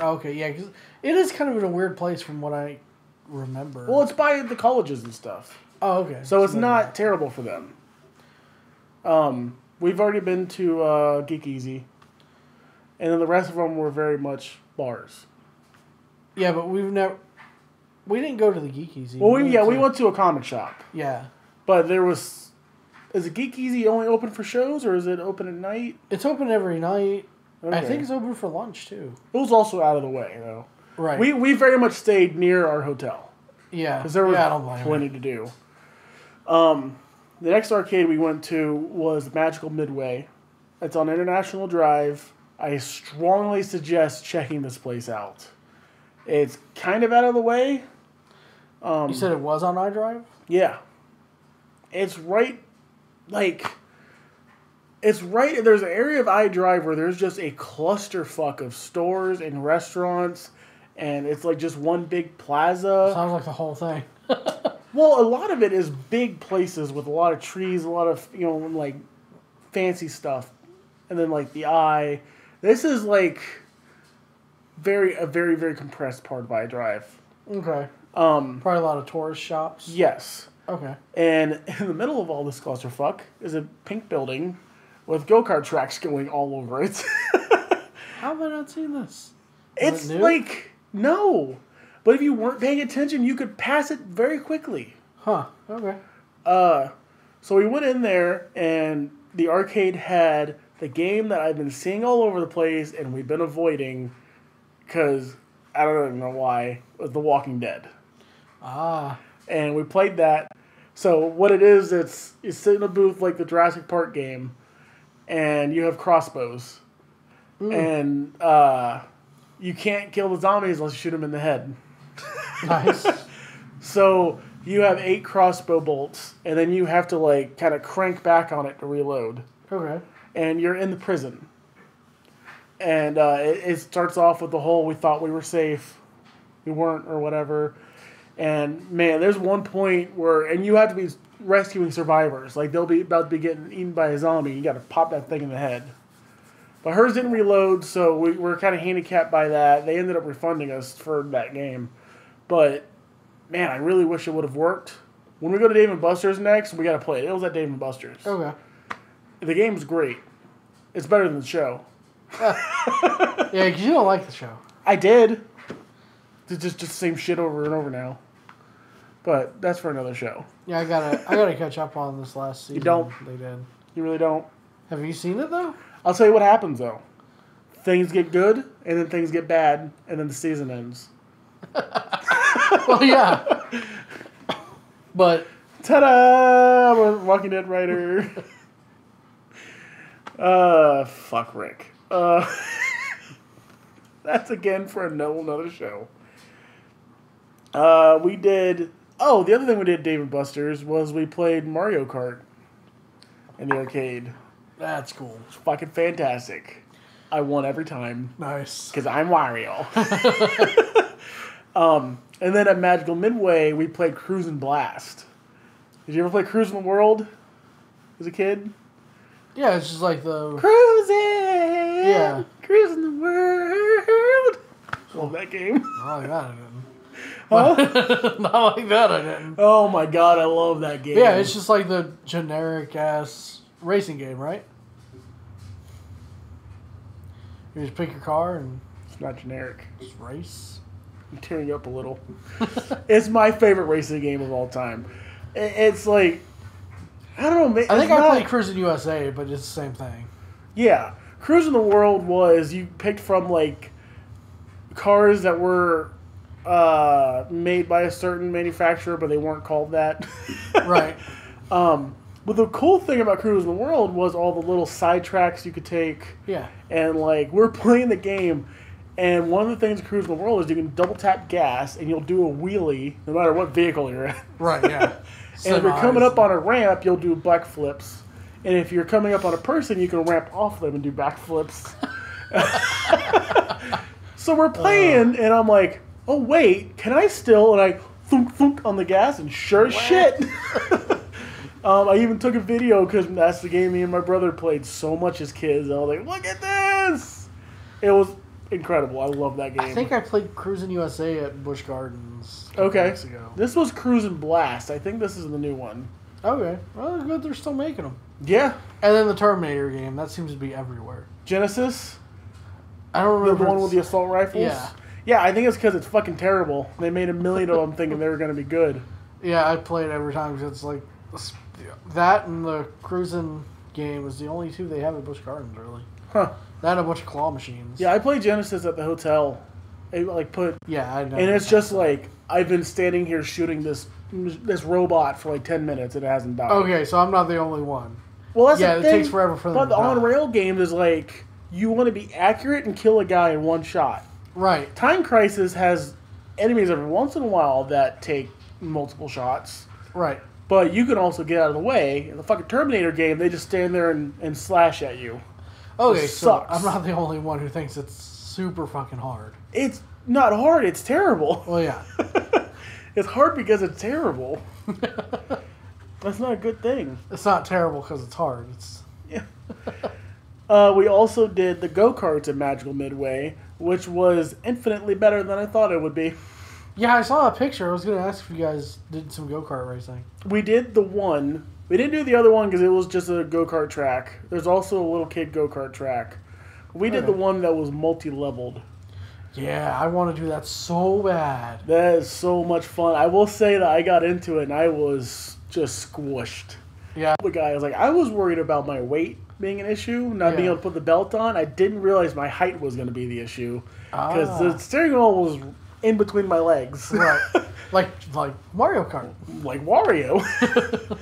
[SPEAKER 2] Okay, yeah, because it is kind of in a weird place from what I remember.
[SPEAKER 1] Well, it's by the colleges and stuff.
[SPEAKER 2] oh, okay.
[SPEAKER 1] So it's not terrible for them. Um, we've already been to uh, Geek Easy, and then the rest of them were very much bars.
[SPEAKER 2] Yeah, but we've never. We didn't go to the Geek Easy.
[SPEAKER 1] Well, we, yeah, we went to a comic shop,
[SPEAKER 2] Yeah,
[SPEAKER 1] but there was. Is the Geek Easy only open for shows, or is it open at night?
[SPEAKER 2] it's open every night. I think it's open for lunch too.
[SPEAKER 1] it was also out of the way though.
[SPEAKER 2] Right.
[SPEAKER 1] We we very much stayed near our hotel
[SPEAKER 2] yeah.
[SPEAKER 1] because there was
[SPEAKER 2] yeah, I don't blame
[SPEAKER 1] plenty to do. Um, the next arcade we went to was Magical Midway. It's on International Drive. I strongly suggest checking this place out. It's kind of out of the way. Um,
[SPEAKER 2] You said it was on iDrive.
[SPEAKER 1] yeah. It's right, like, it's right. There's an area of iDrive where there's just a clusterfuck of stores and restaurants, and it's like just one big plaza.
[SPEAKER 2] Sounds like the whole thing.
[SPEAKER 1] Well, a lot of it is big places with a lot of trees, a lot of you know like fancy stuff, and then like the eye. This is like very a very very compressed part of iDrive.
[SPEAKER 2] Okay.
[SPEAKER 1] Um,
[SPEAKER 2] Probably a lot of tourist shops.
[SPEAKER 1] yes,
[SPEAKER 2] Okay.
[SPEAKER 1] and in the middle of all this clusterfuck is a pink building with go kart tracks going all over it.
[SPEAKER 2] How have I not seen this? Is
[SPEAKER 1] it's
[SPEAKER 2] it
[SPEAKER 1] like no, but if you weren't paying attention, you could pass it very quickly.
[SPEAKER 2] Huh. Okay.
[SPEAKER 1] Uh, so we went in there, and the arcade had the game that I've been seeing all over the place, and we've been avoiding because I don't even know why. Was The Walking Dead,
[SPEAKER 2] Ah.
[SPEAKER 1] and we played that. So what it is, it's you sit in a booth like the Jurassic Park game, and you have crossbows, and uh, you can't kill the zombies unless you shoot them in the head.
[SPEAKER 2] Nice.
[SPEAKER 1] So you have eight crossbow bolts, and then you have to like kind of crank back on it to reload.
[SPEAKER 2] okay.
[SPEAKER 1] And you're in the prison, and uh, it, it starts off with the whole "we thought we were safe, we weren't" or whatever. And man, there's one point where, and you have to be rescuing survivors. Like they'll be about to be getting eaten by a zombie. You got to pop that thing in the head. But hers didn't reload, so we were kind of handicapped by that. They ended up refunding us for that game. But man, I really wish it would have worked. When we go to Dave and Buster's next, we got to play it. It was at Dave and Buster's.
[SPEAKER 2] Okay.
[SPEAKER 1] The game's great. It's better than the show.
[SPEAKER 2] Yeah, because you don't like the show.
[SPEAKER 1] I did. It's just just the same shit over and over now. But that's for another show.
[SPEAKER 2] Yeah, I gotta, I gotta catch up on this last season.
[SPEAKER 1] You don't.
[SPEAKER 2] They did.
[SPEAKER 1] You really don't.
[SPEAKER 2] Have you seen it though?
[SPEAKER 1] I'll tell you what happens though. Things get good, and then things get bad, and then the season ends.
[SPEAKER 2] well, yeah. But
[SPEAKER 1] Ta-da! I'm a Walking Dead writer. Uh, fuck Rick. Uh, that's again for a no another show. Uh, we did. Oh, the other thing we did, Dave and Buster's, was we played Mario Kart in the arcade.
[SPEAKER 2] that's cool.
[SPEAKER 1] It's fucking fantastic. I won every time
[SPEAKER 2] Nice.
[SPEAKER 1] because I'm Wario. um, and then at Magical Midway, we played Cruisin' Blast. Did you ever play Cruisin' the World as a kid?
[SPEAKER 2] Yeah, it's just like the.
[SPEAKER 1] Cruising!
[SPEAKER 2] Yeah.
[SPEAKER 1] Cruising the world! Love that game.
[SPEAKER 2] Not like that, I didn't.
[SPEAKER 1] Huh?
[SPEAKER 2] Not like that, I didn't.
[SPEAKER 1] oh my god, I love that game.
[SPEAKER 2] Yeah, it's just like the generic ass racing game, right? You just pick your car and
[SPEAKER 1] It's not generic.
[SPEAKER 2] just race.
[SPEAKER 1] I'm tearing you up a little. it's my favorite racing game of all time. It's like, I don't know. ma-
[SPEAKER 2] I think I
[SPEAKER 1] not-
[SPEAKER 2] played Cruising USA, but it's the same thing.
[SPEAKER 1] Yeah, cruising the world was you picked from like cars that were uh, made by a certain manufacturer, but they weren't called that.
[SPEAKER 2] Right.
[SPEAKER 1] um, but the cool thing about cruising the world was all the little side tracks you could take,
[SPEAKER 2] Yeah.
[SPEAKER 1] and like we're playing the game. And one of the things cruising the world is you can double tap gas and you'll do a wheelie no matter what vehicle you're in.
[SPEAKER 2] Right, yeah.
[SPEAKER 1] And if you're coming up on a ramp, you'll do back flips. And if you're coming up on a person, you can ramp off them and do back flips. so we're playing, and I'm like, oh, wait, can I still? And I thunk, thunk on the gas, and sure as shit. um, I even took a video because that's the game me and my brother played so much as kids. I was like, look at this! It was incredible. I love that game.
[SPEAKER 2] I think I played Cruising USA at Busch Gardens.
[SPEAKER 1] okay. This was Cruising Blast. I think this is the new one.
[SPEAKER 2] Okay. Well, good they're still making them.
[SPEAKER 1] Yeah.
[SPEAKER 2] And then the Terminator game. That seems to be everywhere.
[SPEAKER 1] Genesis.
[SPEAKER 2] I don't remember The
[SPEAKER 1] one with the assault rifles?
[SPEAKER 2] Yeah.
[SPEAKER 1] Yeah, I think it's because it's fucking terrible. They made a million of them thinking they were going to be good.
[SPEAKER 2] Yeah, I play it every time because it's like that and the cruising game is the only two they have at Busch Gardens, really.
[SPEAKER 1] Huh.
[SPEAKER 2] That and a bunch of claw machines.
[SPEAKER 1] Yeah, I played Genesis at the hotel. They like put,
[SPEAKER 2] Yeah, I know.
[SPEAKER 1] and it's just like I've been standing here shooting this this robot for like ten minutes and it hasn't died.
[SPEAKER 2] Okay, so I'm not the only one.
[SPEAKER 1] Well, that's
[SPEAKER 2] Yeah, it
[SPEAKER 1] thing,
[SPEAKER 2] takes forever for them
[SPEAKER 1] But the on rail games is like you want to be accurate and kill a guy in one shot.
[SPEAKER 2] Right.
[SPEAKER 1] Time Crisis has enemies every once in a while that take multiple shots,
[SPEAKER 2] Right.
[SPEAKER 1] but you can also get out of the way. In the fucking Terminator game, they just stand there and, and slash at you.
[SPEAKER 2] Okay, so
[SPEAKER 1] sucks.
[SPEAKER 2] I'm not the only one who thinks it's super fucking hard.
[SPEAKER 1] It's not hard, it's terrible.
[SPEAKER 2] Well, yeah.
[SPEAKER 1] it's hard because it's terrible. That's not a good thing.
[SPEAKER 2] it's not terrible because it's hard. It's
[SPEAKER 1] Yeah. Uh, we also did the go karts at Magical Midway, which was infinitely better than I thought it would be.
[SPEAKER 2] yeah. I saw a picture. I was gonna ask if you guys did some go kart racing.
[SPEAKER 1] We did the one. We didn't do the other one because it was just a go kart track. There's also a little kid go kart track. We did the one that was multi leveled.
[SPEAKER 2] Yeah, I want to do that so bad.
[SPEAKER 1] That is so much fun. I will say that I got into it and I was just squished.
[SPEAKER 2] Yeah.
[SPEAKER 1] The guy was like, I was worried about my weight being an issue, not being able to put the belt on. I didn't realize my height was going to be the issue because
[SPEAKER 2] Ah.
[SPEAKER 1] the steering wheel was in between my legs,
[SPEAKER 2] Right. like like Mario Kart.
[SPEAKER 1] like Wario.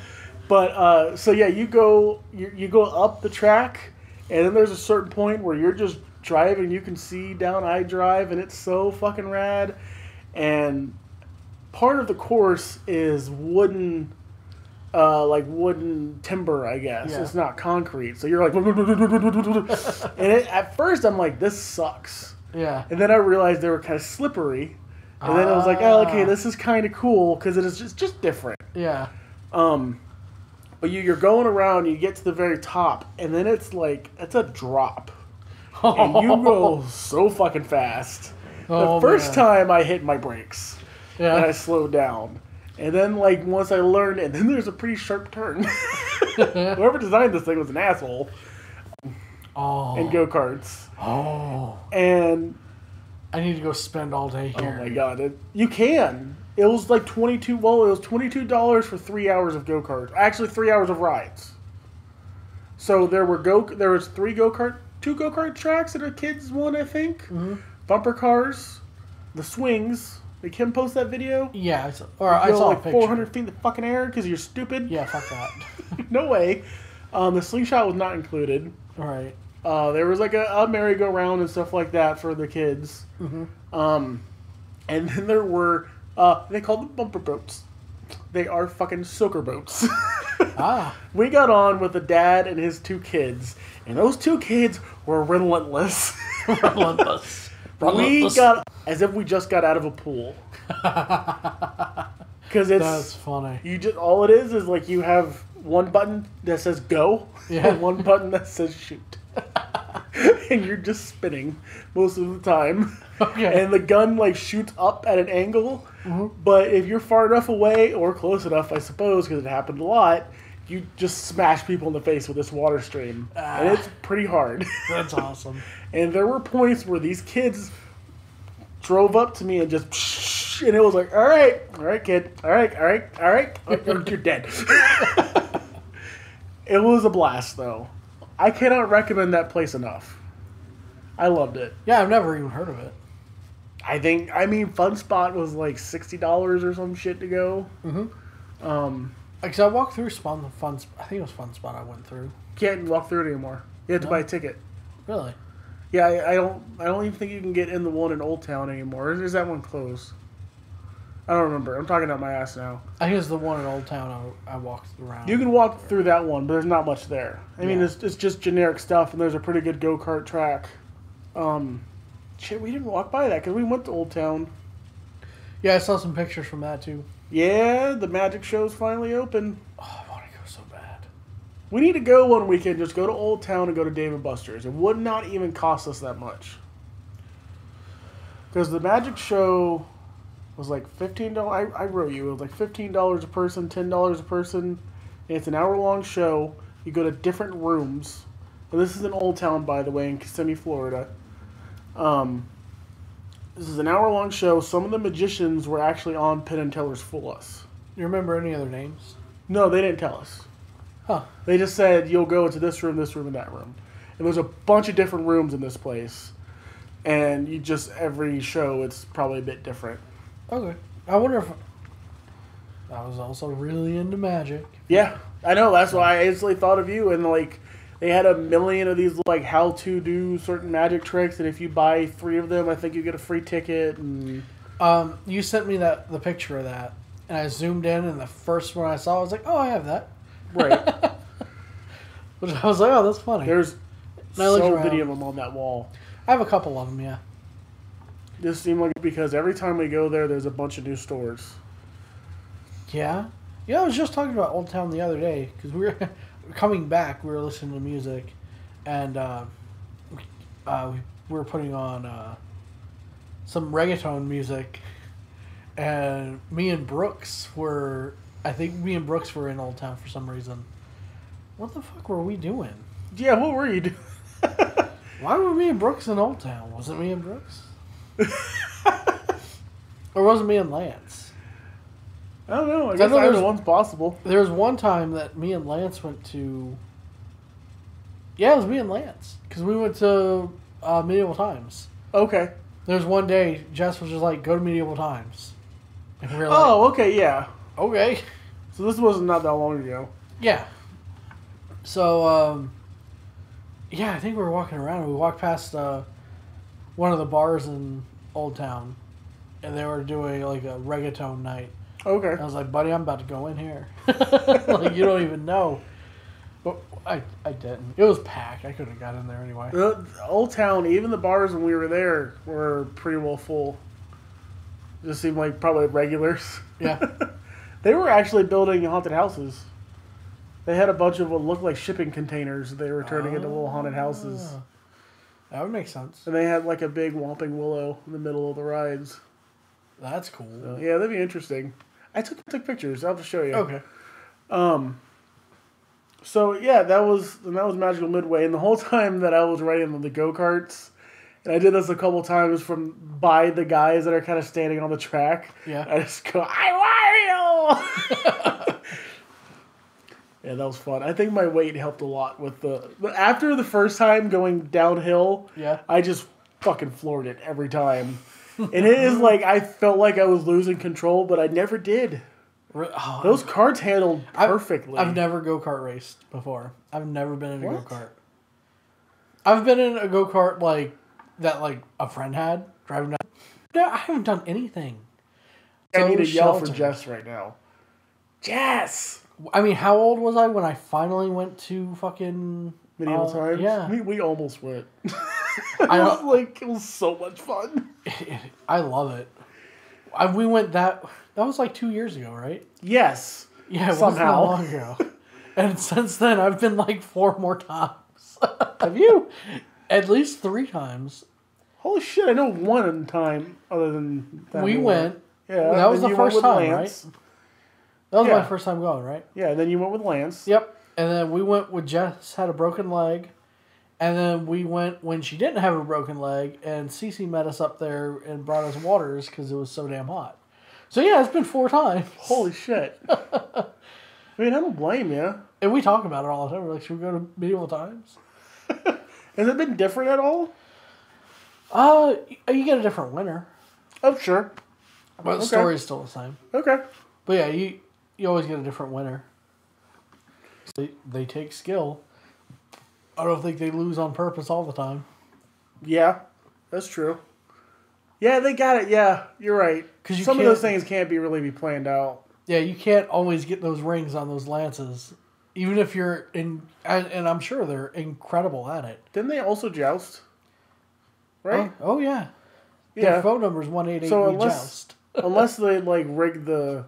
[SPEAKER 1] but uh, so yeah, you go you, you go up the track, and then there's a certain point where you're just driving. You can see down I drive, and it's so fucking rad. And part of the course is wooden. Uh, like wooden timber, I guess.
[SPEAKER 2] Yeah.
[SPEAKER 1] It's not concrete, so you're like, and it, at first I'm like, this sucks.
[SPEAKER 2] Yeah.
[SPEAKER 1] And then I realized they were kind of slippery. And then I was like, oh, okay,
[SPEAKER 2] Ah.
[SPEAKER 1] this is kind of cool because it is just, just different.
[SPEAKER 2] Yeah.
[SPEAKER 1] Um, but you, you're going around, you get to the very top, and then it's like, it's a drop. And you go so fucking fast.
[SPEAKER 2] Oh,
[SPEAKER 1] the first
[SPEAKER 2] man.
[SPEAKER 1] time I hit my brakes and I slowed down. And then, like, once I learned, and then there's a pretty sharp turn. Whoever designed this thing was an asshole
[SPEAKER 2] Oh.
[SPEAKER 1] in go karts.
[SPEAKER 2] Oh.
[SPEAKER 1] And
[SPEAKER 2] I need to go spend all day here.
[SPEAKER 1] Oh my god, it, you can. It was like twenty two. Well, it was twenty two dollars for three hours of go karts. Actually, three hours of rides. So there were go. There was three go kart, two go kart tracks and a kids one, I think.
[SPEAKER 2] Mhm.
[SPEAKER 1] Bumper cars, the swings. Did Kim post that video?
[SPEAKER 2] Yeah. I saw, or I saw
[SPEAKER 1] like four hundred feet in the fucking air because you're stupid.
[SPEAKER 2] Yeah. Fuck that.
[SPEAKER 1] no way. Um, the slingshot was not included.
[SPEAKER 2] all right.
[SPEAKER 1] Uh, there was like a, a merry-go-round and stuff like that for the kids.
[SPEAKER 2] Mhm.
[SPEAKER 1] Um, and then there were uh, they called them bumper boats. They are fucking soaker boats.
[SPEAKER 2] Ah.
[SPEAKER 1] we got on with the dad and his two kids, and those two kids were relentless.
[SPEAKER 2] Relentless.
[SPEAKER 1] we
[SPEAKER 2] Relentless.
[SPEAKER 1] got as if we just got out of a pool. Because it's
[SPEAKER 2] That's funny.
[SPEAKER 1] you just all it is is like you have one button that says go
[SPEAKER 2] Yeah.
[SPEAKER 1] and one button that says shoot. and you're just spinning most of the time.
[SPEAKER 2] Okay.
[SPEAKER 1] And the gun like shoots up at an angle,
[SPEAKER 2] Mhm.
[SPEAKER 1] but if you're far enough away or close enough, I suppose, because it happened a lot, you just smash people in the face with this water stream, and
[SPEAKER 2] Ah.
[SPEAKER 1] it's pretty hard.
[SPEAKER 2] That's awesome.
[SPEAKER 1] and there were points where these kids drove up to me and just, and it was like, all right, all right, kid, all right, all right, all right, Oh, you're dead. it was a blast, though. I cannot recommend that place enough. I loved it.
[SPEAKER 2] Yeah, I've never even heard of it.
[SPEAKER 1] I think, I mean, Fun Spot was like sixty dollars or some shit to go.
[SPEAKER 2] Mm-hmm.
[SPEAKER 1] Um,
[SPEAKER 2] Because I walked through Fun Fun. I think it was Fun Spot. I went through.
[SPEAKER 1] can't walk through it anymore. You have to
[SPEAKER 2] No?
[SPEAKER 1] buy a ticket.
[SPEAKER 2] Really?
[SPEAKER 1] Yeah, I, I don't. I don't even think you can get in the one in Old Town anymore. Or is that one closed? I don't remember. I'm talking out my ass now.
[SPEAKER 2] I think it was the one in Old Town. I, I walked around.
[SPEAKER 1] You can walk through that one, but there's not much there. I mean, it's, it's just generic stuff, and there's a pretty good go kart track. Um, shit, we didn't walk by that because we went to Old Town.
[SPEAKER 2] Yeah, I saw some pictures from that too.
[SPEAKER 1] Yeah, the magic show's finally open.
[SPEAKER 2] Oh, I want to go so bad.
[SPEAKER 1] We need to go one weekend. Just go to Old Town and go to Dave and Buster's. It would not even cost us that much. Because the magic show was like fifteen dollars. I, I wrote you. It was like fifteen dollars a person, ten dollars a person. It's an hour long show. You go to different rooms. And this is in Old Town, by the way, in Kissimmee, Florida. Um, this is an hour long show. Some of the magicians were actually on Penn and Teller's Fool Us.
[SPEAKER 2] You remember any other names?
[SPEAKER 1] No, they didn't tell us.
[SPEAKER 2] Huh.
[SPEAKER 1] They just said you'll go into this room, this room, and that room. And there's a bunch of different rooms in this place. And you just every show it's probably a bit different.
[SPEAKER 2] Okay. I wonder if I was also really into magic.
[SPEAKER 1] Yeah, I know. That's why I instantly thought of you. And like They had a million of these like how to do certain magic tricks, and if you buy three of them, I think you get a free ticket. And
[SPEAKER 2] Um, you sent me that the picture of that, and I zoomed in, and the first one I saw, I was like, "Oh, I have that."
[SPEAKER 1] right,
[SPEAKER 2] Which I was like, "Oh, that's funny."
[SPEAKER 1] there's so many of them on that wall.
[SPEAKER 2] I have a couple of them, yeah.
[SPEAKER 1] This seemed like because every time we go there, there's a bunch of new stores.
[SPEAKER 2] Yeah, yeah. I was just talking about Old Town the other day because we were coming back. We were listening to music, and uh, we- uh, we were putting on uh, some reggaeton music, and me and Brooks were. I think me and Brooks were in Old Town for some reason. What the fuck were we doing?
[SPEAKER 1] Yeah, what were you doing?
[SPEAKER 2] Why were me and Brooks in Old Town? Wasn't me and Brooks? or was it me and Lance?
[SPEAKER 1] I don't know. I
[SPEAKER 2] I
[SPEAKER 1] guess
[SPEAKER 2] know
[SPEAKER 1] either
[SPEAKER 2] there's-
[SPEAKER 1] one's possible.
[SPEAKER 2] There was one time that me and Lance went to. Yeah, it was me and Lance because we went to uh, Medieval Times.
[SPEAKER 1] Okay.
[SPEAKER 2] There's one day Jess was just like, "Go to Medieval Times," and we were like,
[SPEAKER 1] Oh, okay, yeah.
[SPEAKER 2] "Okay."
[SPEAKER 1] So this wasn't not that long ago.
[SPEAKER 2] Yeah. So, um, yeah, I think we were walking around we walked past uh, one of the bars in Old Town, and they were doing like a reggaeton night.
[SPEAKER 1] Okay.
[SPEAKER 2] I was like, buddy, I'm about to go in here. like, you don't even know. But I, I didn't. It was packed. I could have got in there anyway.
[SPEAKER 1] The Old Town, even the bars when we were there were pretty well full. Just seemed like probably regulars.
[SPEAKER 2] Yeah.
[SPEAKER 1] They were actually building haunted houses. They had a bunch of what looked like shipping containers. They were turning into little haunted houses.
[SPEAKER 2] Ah. That would make sense.
[SPEAKER 1] And they had like a big whomping willow in the middle of the rides.
[SPEAKER 2] That's cool.
[SPEAKER 1] So, yeah, that'd be interesting. I took took pictures. I'll show you.
[SPEAKER 2] Okay.
[SPEAKER 1] Um. So yeah, that was and that was Magical Midway, and the whole time that I was riding the go karts, and I did this a couple times from by the guys that are kind of standing on the track.
[SPEAKER 2] Yeah.
[SPEAKER 1] I just go, I Wario. yeah, that was fun. I think my weight helped a lot with the but after the first time going downhill.
[SPEAKER 2] Yeah.
[SPEAKER 1] I just fucking floored it every time. And it is like I felt like I was losing control, but I never did.
[SPEAKER 2] Oh,
[SPEAKER 1] Those carts handled
[SPEAKER 2] I've-
[SPEAKER 1] perfectly.
[SPEAKER 2] I've never go kart raced before. I've never been in a go kart. I've been in a go kart like that, like a friend had driving down. No, I haven't done anything.
[SPEAKER 1] I need
[SPEAKER 2] So
[SPEAKER 1] to yell for. Jess right now. Jess!
[SPEAKER 2] I mean, how old was I when I finally went to fucking
[SPEAKER 1] Medieval
[SPEAKER 2] uh,
[SPEAKER 1] times.
[SPEAKER 2] Yeah,
[SPEAKER 1] We, we almost went. it
[SPEAKER 2] I
[SPEAKER 1] was like it was so much fun.
[SPEAKER 2] I love it. I, we went that. That was like two years ago, right?
[SPEAKER 1] Yes.
[SPEAKER 2] Yeah, it
[SPEAKER 1] Somehow.
[SPEAKER 2] long ago. and since then, I've been like four more times.
[SPEAKER 1] Have you?
[SPEAKER 2] At least three times.
[SPEAKER 1] Holy shit! I know one time other than that
[SPEAKER 2] we went.
[SPEAKER 1] Yeah,
[SPEAKER 2] that was the first time,
[SPEAKER 1] Lance.
[SPEAKER 2] That was
[SPEAKER 1] Yeah.
[SPEAKER 2] my first time going, right?
[SPEAKER 1] Yeah, and then you went with Lance.
[SPEAKER 2] Yep. And then we went with Jess had a broken leg. And then we went when she didn't have a broken leg, and Cece met us up there and brought us waters because it was so damn hot. So yeah, it's been four times.
[SPEAKER 1] Holy shit! I mean, I don't blame you.
[SPEAKER 2] And we talk about it all the time. We're like, should we go to medieval times?
[SPEAKER 1] Has it been different at all?
[SPEAKER 2] Uh, you get a different winner,
[SPEAKER 1] Oh, sure.
[SPEAKER 2] but the
[SPEAKER 1] Okay.
[SPEAKER 2] story's still the same.
[SPEAKER 1] Okay.
[SPEAKER 2] But yeah, you you always get a different winner. They they take skill. I don't think they lose on purpose all the time.
[SPEAKER 1] Yeah, that's true. Yeah, they got it. Yeah, you're right.
[SPEAKER 2] 'Cause you
[SPEAKER 1] some of those things can't be really be planned out.
[SPEAKER 2] Yeah, you can't always get those rings on those lances, even if you're in. And, and I'm sure they're incredible at it.
[SPEAKER 1] Didn't they also joust? Right.
[SPEAKER 2] Oh, oh yeah. Their
[SPEAKER 1] yeah.
[SPEAKER 2] phone number is one eight eight.
[SPEAKER 1] So unless
[SPEAKER 2] joust.
[SPEAKER 1] unless they like rig the,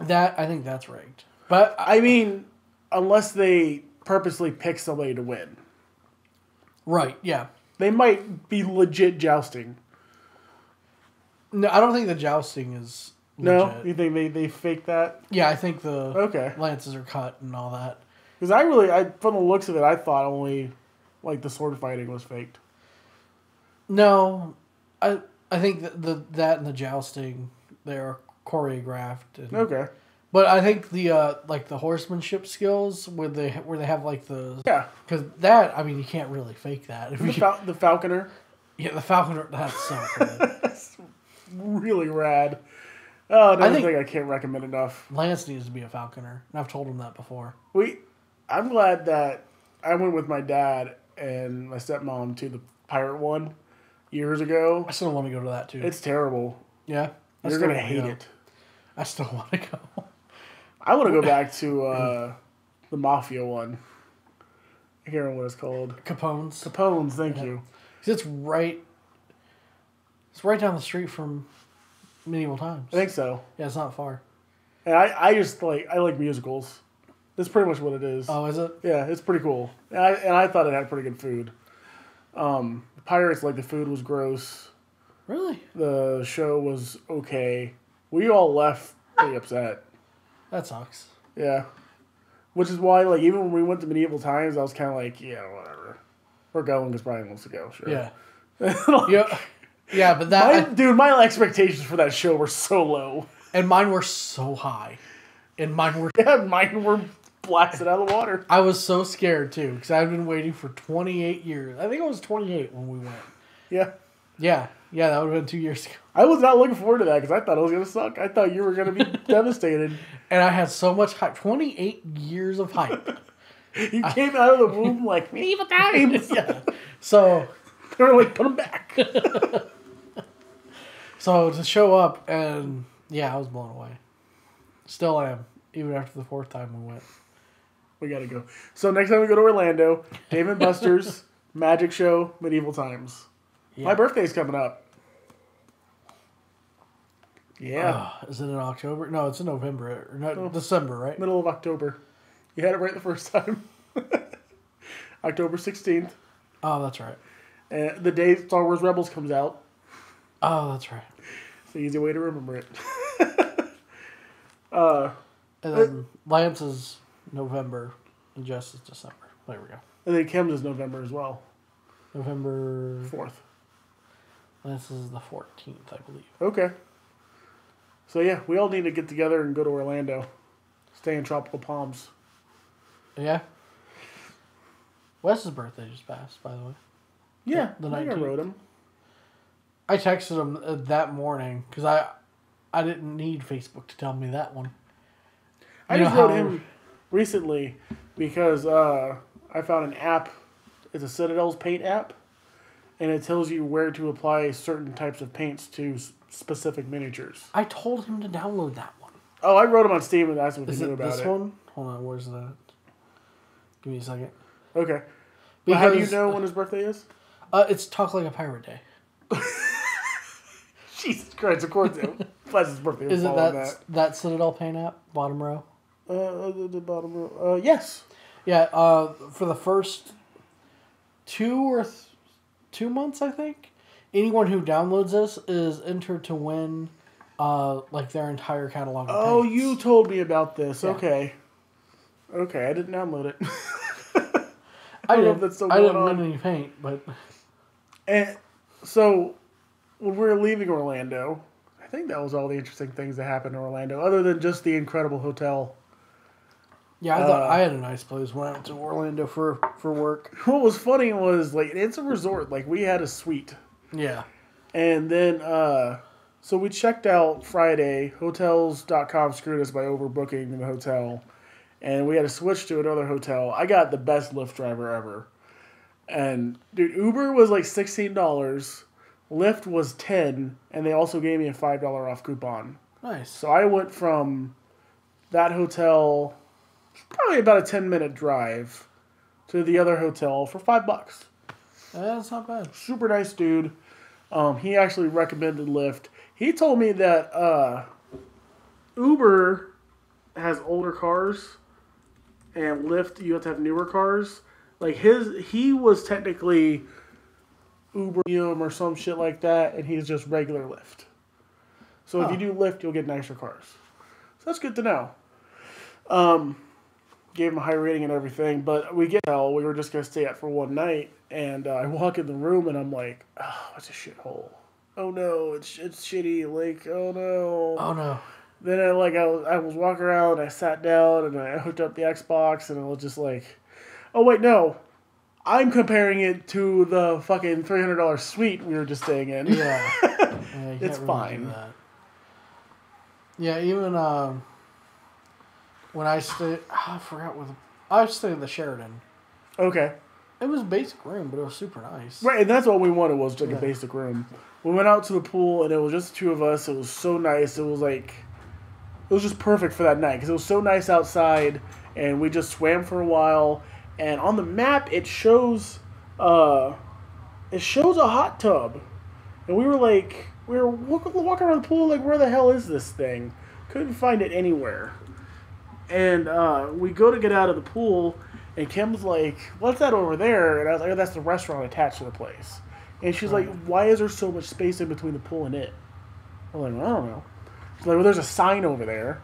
[SPEAKER 2] That I think that's rigged. But
[SPEAKER 1] I mean, unless they purposely picks pick somebody to win,
[SPEAKER 2] right, yeah.
[SPEAKER 1] they might be legit jousting.
[SPEAKER 2] No, I don't think the jousting is.
[SPEAKER 1] No, you think they they fake that?
[SPEAKER 2] Yeah, I think the
[SPEAKER 1] Okay.
[SPEAKER 2] lances are cut and all that.
[SPEAKER 1] Because I really, I from the looks of it, I thought only like the sword fighting was faked.
[SPEAKER 2] No, I I think that the that and the jousting they're choreographed. And,
[SPEAKER 1] Okay.
[SPEAKER 2] But I think the uh like the horsemanship skills where they where they have like the
[SPEAKER 1] Yeah.
[SPEAKER 2] because that I mean you can't really fake that. If
[SPEAKER 1] The,
[SPEAKER 2] you,
[SPEAKER 1] fal- the falconer,
[SPEAKER 2] yeah, the falconer that's so cool.
[SPEAKER 1] really rad. Oh, another
[SPEAKER 2] think-
[SPEAKER 1] thing I can't recommend enough.
[SPEAKER 2] Lance needs to be a falconer, and I've told him that before.
[SPEAKER 1] We, I'm glad that I went with my dad and my stepmom to the pirate one years ago.
[SPEAKER 2] I still want to go to that too.
[SPEAKER 1] It's terrible.
[SPEAKER 2] yeah. I
[SPEAKER 1] You're gonna hate
[SPEAKER 2] go.
[SPEAKER 1] it.
[SPEAKER 2] I still want to go.
[SPEAKER 1] I want to go back to uh, the mafia one. I can't remember what it's called.
[SPEAKER 2] Capone's.
[SPEAKER 1] Capone's. Thank you.
[SPEAKER 2] 'Cause It's right. It's right down the street from medieval times.
[SPEAKER 1] I think so.
[SPEAKER 2] Yeah, it's not far.
[SPEAKER 1] And I, I just like I like musicals. That's pretty much what it is.
[SPEAKER 2] Oh, is it?
[SPEAKER 1] Yeah, it's pretty cool. And I, and I thought it had pretty good food. Um, Pirates, like the food was gross.
[SPEAKER 2] Really?
[SPEAKER 1] The show was okay. We all left pretty upset.
[SPEAKER 2] That sucks.
[SPEAKER 1] Yeah. Which is why, like, even when we went to medieval times, I was kind of like, yeah, whatever. We're going because Bryan wants to go. Sure.
[SPEAKER 2] Yeah.
[SPEAKER 1] Like,
[SPEAKER 2] Yeah. Yeah, but
[SPEAKER 1] my,
[SPEAKER 2] that
[SPEAKER 1] dude, my expectations for that show were so low.
[SPEAKER 2] and mine were so high, and mine were.
[SPEAKER 1] Yeah, mine were blasted out of the water.
[SPEAKER 2] I was so scared too because I've been waiting for 28 years. I think it was 28 when we went.
[SPEAKER 1] Yeah.
[SPEAKER 2] Yeah, yeah, that would have been two years ago.
[SPEAKER 1] I was not looking forward to that because I thought it was gonna suck. I thought you were gonna be devastated.
[SPEAKER 2] And I had so much hype. 28 years of hype.
[SPEAKER 1] You came out of the womb like me. medieval times.
[SPEAKER 2] yeah. So,
[SPEAKER 1] they were like, put them back.
[SPEAKER 2] so to show up and yeah, I was blown away. Still am, even after the fourth time we went.
[SPEAKER 1] We gotta go. So next time we go to Orlando, Dave and Buster's Magic Show, Medieval Times.
[SPEAKER 2] Yeah.
[SPEAKER 1] My birthday's coming up. Yeah,
[SPEAKER 2] Ah, is it in October? No, it's in November or no,
[SPEAKER 1] Oh.
[SPEAKER 2] December, right?
[SPEAKER 1] middle of October. You had it right the first time. October sixteenth,
[SPEAKER 2] Oh, that's right.
[SPEAKER 1] and the day Star Wars Rebels comes out.
[SPEAKER 2] Oh, that's right.
[SPEAKER 1] It's an easy way to remember it. uh,
[SPEAKER 2] And then Lance is November and Jess is December. There we go.
[SPEAKER 1] and then Kim's is November as well,
[SPEAKER 2] November.
[SPEAKER 1] fourth.
[SPEAKER 2] Lance is the 14th, I believe.
[SPEAKER 1] Okay. So yeah, we all need to get together and go to Orlando. Stay in tropical palms.
[SPEAKER 2] Yeah. Wes's birthday just passed, by the way.
[SPEAKER 1] Yeah,
[SPEAKER 2] The
[SPEAKER 1] think I
[SPEAKER 2] 19th.
[SPEAKER 1] wrote him.
[SPEAKER 2] I texted him uh, that morning because I, I didn't need Facebook to tell me that one.
[SPEAKER 1] I
[SPEAKER 2] You
[SPEAKER 1] just wrote him recently because uh, I found an app. It's a Citadel's paint app, and it tells you where to apply certain types of paints to specific miniatures.
[SPEAKER 2] I told him to download that one.
[SPEAKER 1] Oh, I wrote him on Steam and asked him if
[SPEAKER 2] Is
[SPEAKER 1] he knew
[SPEAKER 2] it
[SPEAKER 1] about
[SPEAKER 2] this
[SPEAKER 1] it.
[SPEAKER 2] one? Hold on, where's that? Give me a second.
[SPEAKER 1] Okay. But how do you
[SPEAKER 2] Because-
[SPEAKER 1] know when his birthday is?
[SPEAKER 2] Uh, it's Talk Like a Pirate Day.
[SPEAKER 1] Jesus Christ! Of course, it. Plus his birthday.
[SPEAKER 2] Is it that,
[SPEAKER 1] on
[SPEAKER 2] that Citadel Paint app, bottom row?
[SPEAKER 1] Uh, the, the bottom row. Uh, yes.
[SPEAKER 2] Yeah, uh, for the first two or th- two months, I think, anyone who downloads this is entered to win, uh, like their entire catalog. Of
[SPEAKER 1] Oh, you told me about this.
[SPEAKER 2] Yeah.
[SPEAKER 1] Okay. Okay, I didn't download it.
[SPEAKER 2] I
[SPEAKER 1] don't know
[SPEAKER 2] didn't.
[SPEAKER 1] if that's still
[SPEAKER 2] I didn't
[SPEAKER 1] on.
[SPEAKER 2] win any paint, but
[SPEAKER 1] And so, when we were leaving Orlando, I think that was all the interesting things that happened in Orlando, other than just the incredible hotel.
[SPEAKER 2] yeah, I thought
[SPEAKER 1] Uh,
[SPEAKER 2] I had a nice place when I went to Orlando for for work.
[SPEAKER 1] What was funny was like it's a resort. Like we had a suite,
[SPEAKER 2] Yeah,
[SPEAKER 1] and then uh, so we checked out Friday. Hotels.com screwed us by overbooking the hotel, and we had to switch to another hotel. I got the best Lyft driver ever, and dude, Uber was like sixteen dollars. Lyft was ten, and they also gave me a five dollar off coupon.
[SPEAKER 2] nice.
[SPEAKER 1] So I went from that hotel, probably about a 10 minute drive, to the other hotel for five bucks.
[SPEAKER 2] That's not bad.
[SPEAKER 1] Super nice dude. Um, he actually recommended Lyft. He told me that uh, Uber has older cars, and Lyft you have to have newer cars. Like his, he was technically Uber Premium or some shit like that, and he's just regular Lyft. So if you do Lyft, you'll get nicer cars. So that's good to know. Um, gave him a high rating and everything, but we get hell. We were just gonna stay at for one night, and uh, I walk in the room and I'm like, oh, it's a shithole. Oh no, it's it's shitty. Like, oh no.
[SPEAKER 2] Oh no.
[SPEAKER 1] Then I like I was I was walking around. I sat down and I hooked up the Xbox, and I was just like, oh wait, no. I'm comparing it to the fucking three hundred dollars suite we were just staying in.
[SPEAKER 2] Yeah. Yeah,
[SPEAKER 1] It's
[SPEAKER 2] really
[SPEAKER 1] fine.
[SPEAKER 2] that. Yeah, even um, when I stayed, I forgot what the, I stayed at the Sheraton.
[SPEAKER 1] Okay.
[SPEAKER 2] It was a basic room, but it was super nice.
[SPEAKER 1] Right, and that's what we wanted was like
[SPEAKER 2] Yeah.
[SPEAKER 1] a basic room. We went out to the pool, and it was just the two of us. It was so nice. It was like, it was just perfect for that night because it was so nice outside, and we just swam for a while. And on the map, it shows, uh, it shows a hot tub, and we were like, we were walk- walking around the pool like, where the hell is this thing? Couldn't find it anywhere. And uh, we go to get out of the pool, and Kim's like, "What's that over there?" And I was like, oh, "That's the restaurant attached to the place." And she's like, "Why is there so much space in between the pool and it?" I'm like, "I don't know." She's like, "Well, there's a sign over there."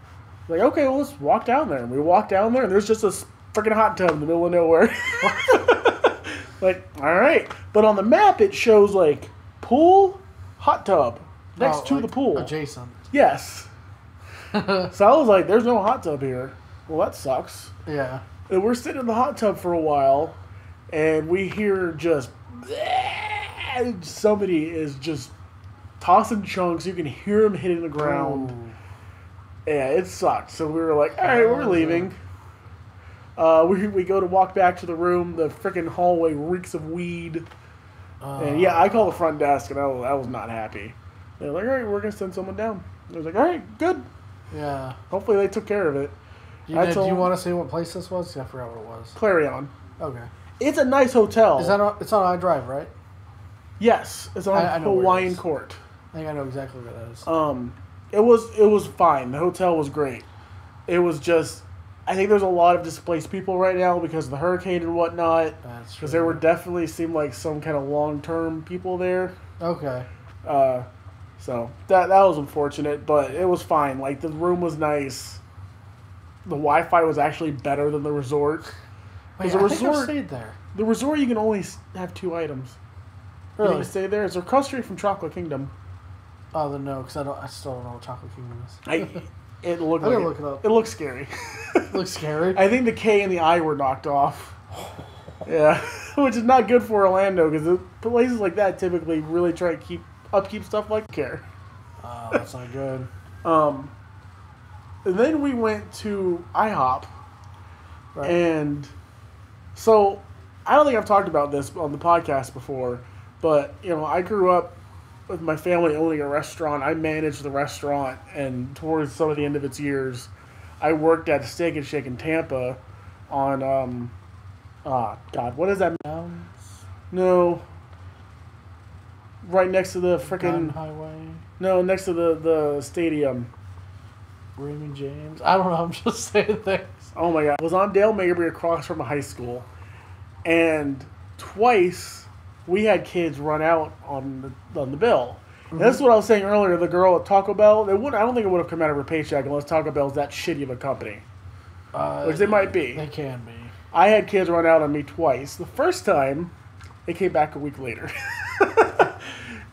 [SPEAKER 1] I'm like, okay, well, let's walk down there. And we walk down there, and there's just a freaking hot tub in the middle of nowhere. like, all right, but on the map it shows like pool, hot tub next
[SPEAKER 2] Oh,
[SPEAKER 1] to
[SPEAKER 2] like,
[SPEAKER 1] the pool.
[SPEAKER 2] Adjacent.
[SPEAKER 1] Yes. so I was like, "There's no hot tub here." Well, that sucks.
[SPEAKER 2] Yeah.
[SPEAKER 1] And we're sitting in the hot tub for a while, and we hear just somebody is just tossing chunks. You can hear them hitting the ground.
[SPEAKER 2] Ooh.
[SPEAKER 1] Yeah, it sucked. So we were like, all right, we're leaving. Uh, we, we go to walk back to the room. The freaking hallway reeks of weed.
[SPEAKER 2] Uh,
[SPEAKER 1] And yeah, I called the front desk, and I was, I was not happy. They're like, all right, we're going to send someone down. I was like, all right, good.
[SPEAKER 2] Yeah.
[SPEAKER 1] Hopefully they took care of it.
[SPEAKER 2] You, do you want to say what place this was? I forgot what it was.
[SPEAKER 1] Clarion.
[SPEAKER 2] Okay.
[SPEAKER 1] It's a nice hotel.
[SPEAKER 2] Is that on, it's on iDrive, right?
[SPEAKER 1] yes, it's on
[SPEAKER 2] I- I where it
[SPEAKER 1] Hawaiian. Court.
[SPEAKER 2] I think I know exactly where that is.
[SPEAKER 1] Um, it was it was fine. The hotel was great. It was just, I think there's a lot of displaced people right now because of the hurricane and whatnot.
[SPEAKER 2] That's
[SPEAKER 1] Because there were definitely seemed like some kind of long term people there.
[SPEAKER 2] Okay.
[SPEAKER 1] Uh, so that that was unfortunate, but it was fine. Like the room was nice. The Wi-Fi was actually better than the resort.
[SPEAKER 2] Wait,
[SPEAKER 1] a
[SPEAKER 2] I think I
[SPEAKER 1] resort-
[SPEAKER 2] stayed there.
[SPEAKER 1] The resort you can only have two items. You
[SPEAKER 2] Really?
[SPEAKER 1] can stay there. It's across the street from Chocolate Kingdom.
[SPEAKER 2] Oh, then no, because I don't. I still don't know what Chocolate Kingdom is.
[SPEAKER 1] I, it looked
[SPEAKER 2] I'm
[SPEAKER 1] like
[SPEAKER 2] gonna look it up.
[SPEAKER 1] It looks scary.
[SPEAKER 2] looks scary.
[SPEAKER 1] I think the K and the I were knocked off. Yeah, which is not good for Orlando because places like that typically really try to keep upkeep stuff like care.
[SPEAKER 2] Oh, that's not good.
[SPEAKER 1] Um, and then we went to IHOP,
[SPEAKER 2] Right.
[SPEAKER 1] and so I don't think I've talked about this on the podcast before, but you know I grew up with my family owning a restaurant. I managed the restaurant, and towards some of the end of its years, I worked at Steak and Shake in Tampa on um, ah God, what is that?
[SPEAKER 2] Downs,
[SPEAKER 1] No, right next to the freaking
[SPEAKER 2] Highway,
[SPEAKER 1] no, next to the the stadium.
[SPEAKER 2] Raymond James. I don't know. I'm just saying things.
[SPEAKER 1] Oh my god. I was on Dale Mabry across from a high school. And twice we had kids run out on the on the bill. And that's what I was saying earlier, the girl at Taco Bell, it would I don't think it would have come out of her paycheck unless Taco Bell's that shitty of a company.
[SPEAKER 2] Uh,
[SPEAKER 1] Which they might be.
[SPEAKER 2] They can be.
[SPEAKER 1] I had kids run out on me twice. The first time, they came back a week later.